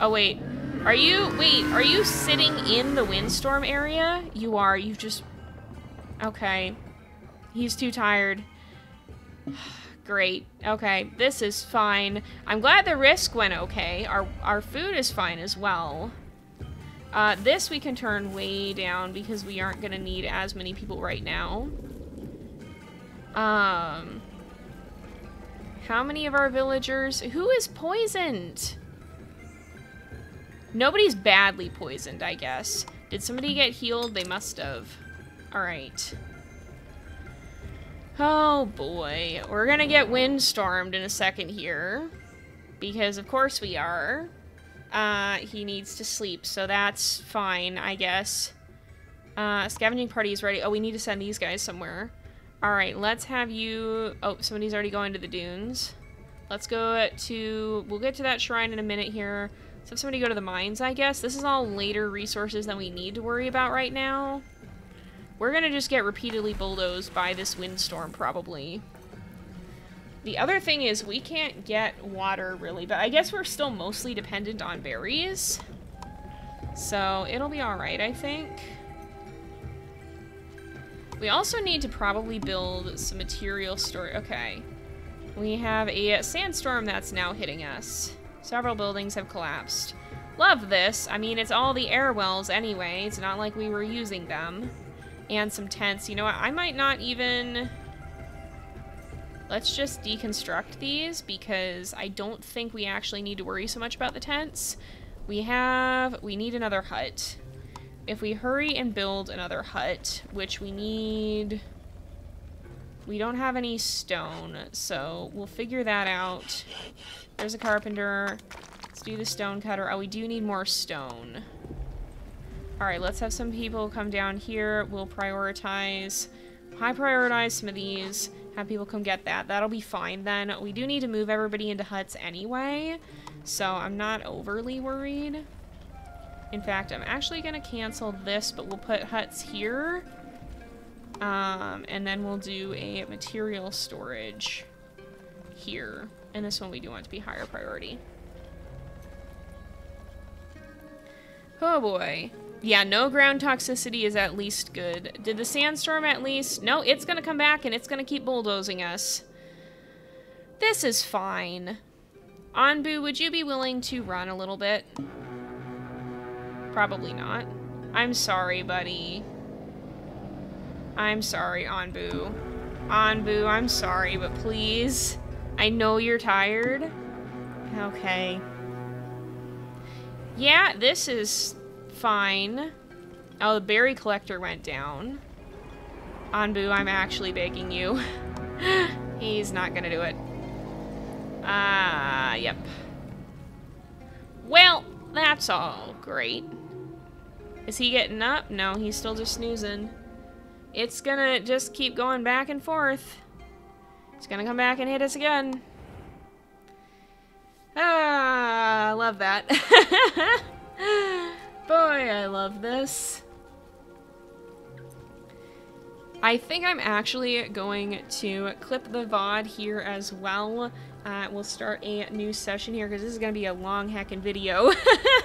Oh wait. Are you- wait, are you sitting in the windstorm area? You are. You just... Okay. He's too tired. Great. Okay, this is fine. I'm glad the risk went okay. Our, our food is fine as well. Uh, this we can turn way down because we aren't going to need as many people right now. Um, how many of our villagers? Who is poisoned? Nobody's badly poisoned, I guess. Did somebody get healed? They must have. Alright. Oh boy. We're gonna get windstormed in a second here. Because of course we are. Uh, he needs to sleep, so that's fine, I guess. Uh, scavenging party is ready. Oh, we need to send these guys somewhere. Alright, let's have you... Oh, somebody's already going to the dunes. Let's go to... We'll get to that shrine in a minute here. Let's have somebody go to the mines, I guess. This is all later resources that we need to worry about right now. We're gonna just get repeatedly bulldozed by this windstorm, probably. The other thing is we can't get water, really, but I guess we're still mostly dependent on berries. So it'll be alright, I think. We also need to probably build some material store. Okay. We have a sandstorm that's now hitting us. Several buildings have collapsed. Love this. I mean, it's all the air wells anyway. It's not like we were using them and some tents. You know what? I might not even... Let's just deconstruct these because I don't think we actually need to worry so much about the tents. We have... We need another hut. If we hurry and build another hut, which we need... We don't have any stone, so we'll figure that out. There's a carpenter. Let's do the stone cutter. Oh, we do need more stone. Alright, let's have some people come down here. We'll prioritize, high prioritize some of these. Have people come get that. That'll be fine then. We do need to move everybody into huts anyway, so I'm not overly worried. In fact, I'm actually going to cancel this, but we'll put huts here. Um, and then we'll do a material storage here. And this one we do want to be higher priority. Oh boy. Yeah, no ground toxicity is at least good. Did the sandstorm at least? No, it's gonna come back and it's gonna keep bulldozing us. This is fine. Onbu, would you be willing to run a little bit? Probably not. I'm sorry, buddy. I'm sorry, Onbu. Onbu, I'm sorry, but please. I know you're tired. Okay. Yeah, this is fine. Oh, the berry collector went down. Onbu, I'm actually begging you. He's not gonna do it. Ah, uh, yep. Well, that's all great. Is he getting up? No, he's still just snoozing. It's gonna just keep going back and forth. It's gonna come back and hit us again. Ah, I love that. Boy, I love this. I think I'm actually going to clip the VOD here as well. Uh, we'll start a new session here because this is going to be a long heckin' video.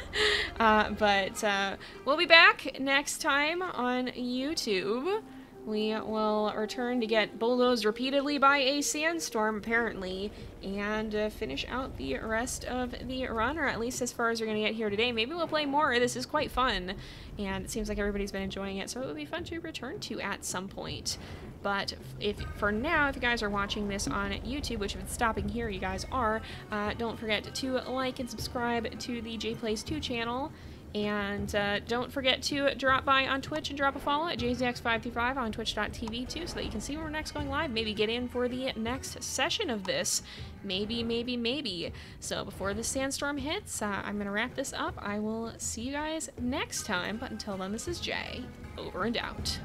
uh, but uh, we'll be back next time on YouTube. We will return to get bulldozed repeatedly by a sandstorm, apparently, and uh, finish out the rest of the run, or at least as far as we're going to get here today. Maybe we'll play more. This is quite fun, and it seems like everybody's been enjoying it, so it would be fun to return to at some point. But if for now, if you guys are watching this on YouTube, which if it's stopping here, you guys are, uh, don't forget to like and subscribe to the JayPlays2 channel. And uh, don't forget to drop by on Twitch and drop a follow at JayZX535 on twitch.tv too so that you can see when we're next going live. Maybe get in for the next session of this. Maybe, maybe, maybe. So before the sandstorm hits, uh, I'm going to wrap this up. I will see you guys next time. But until then, this is Jay. Over and out.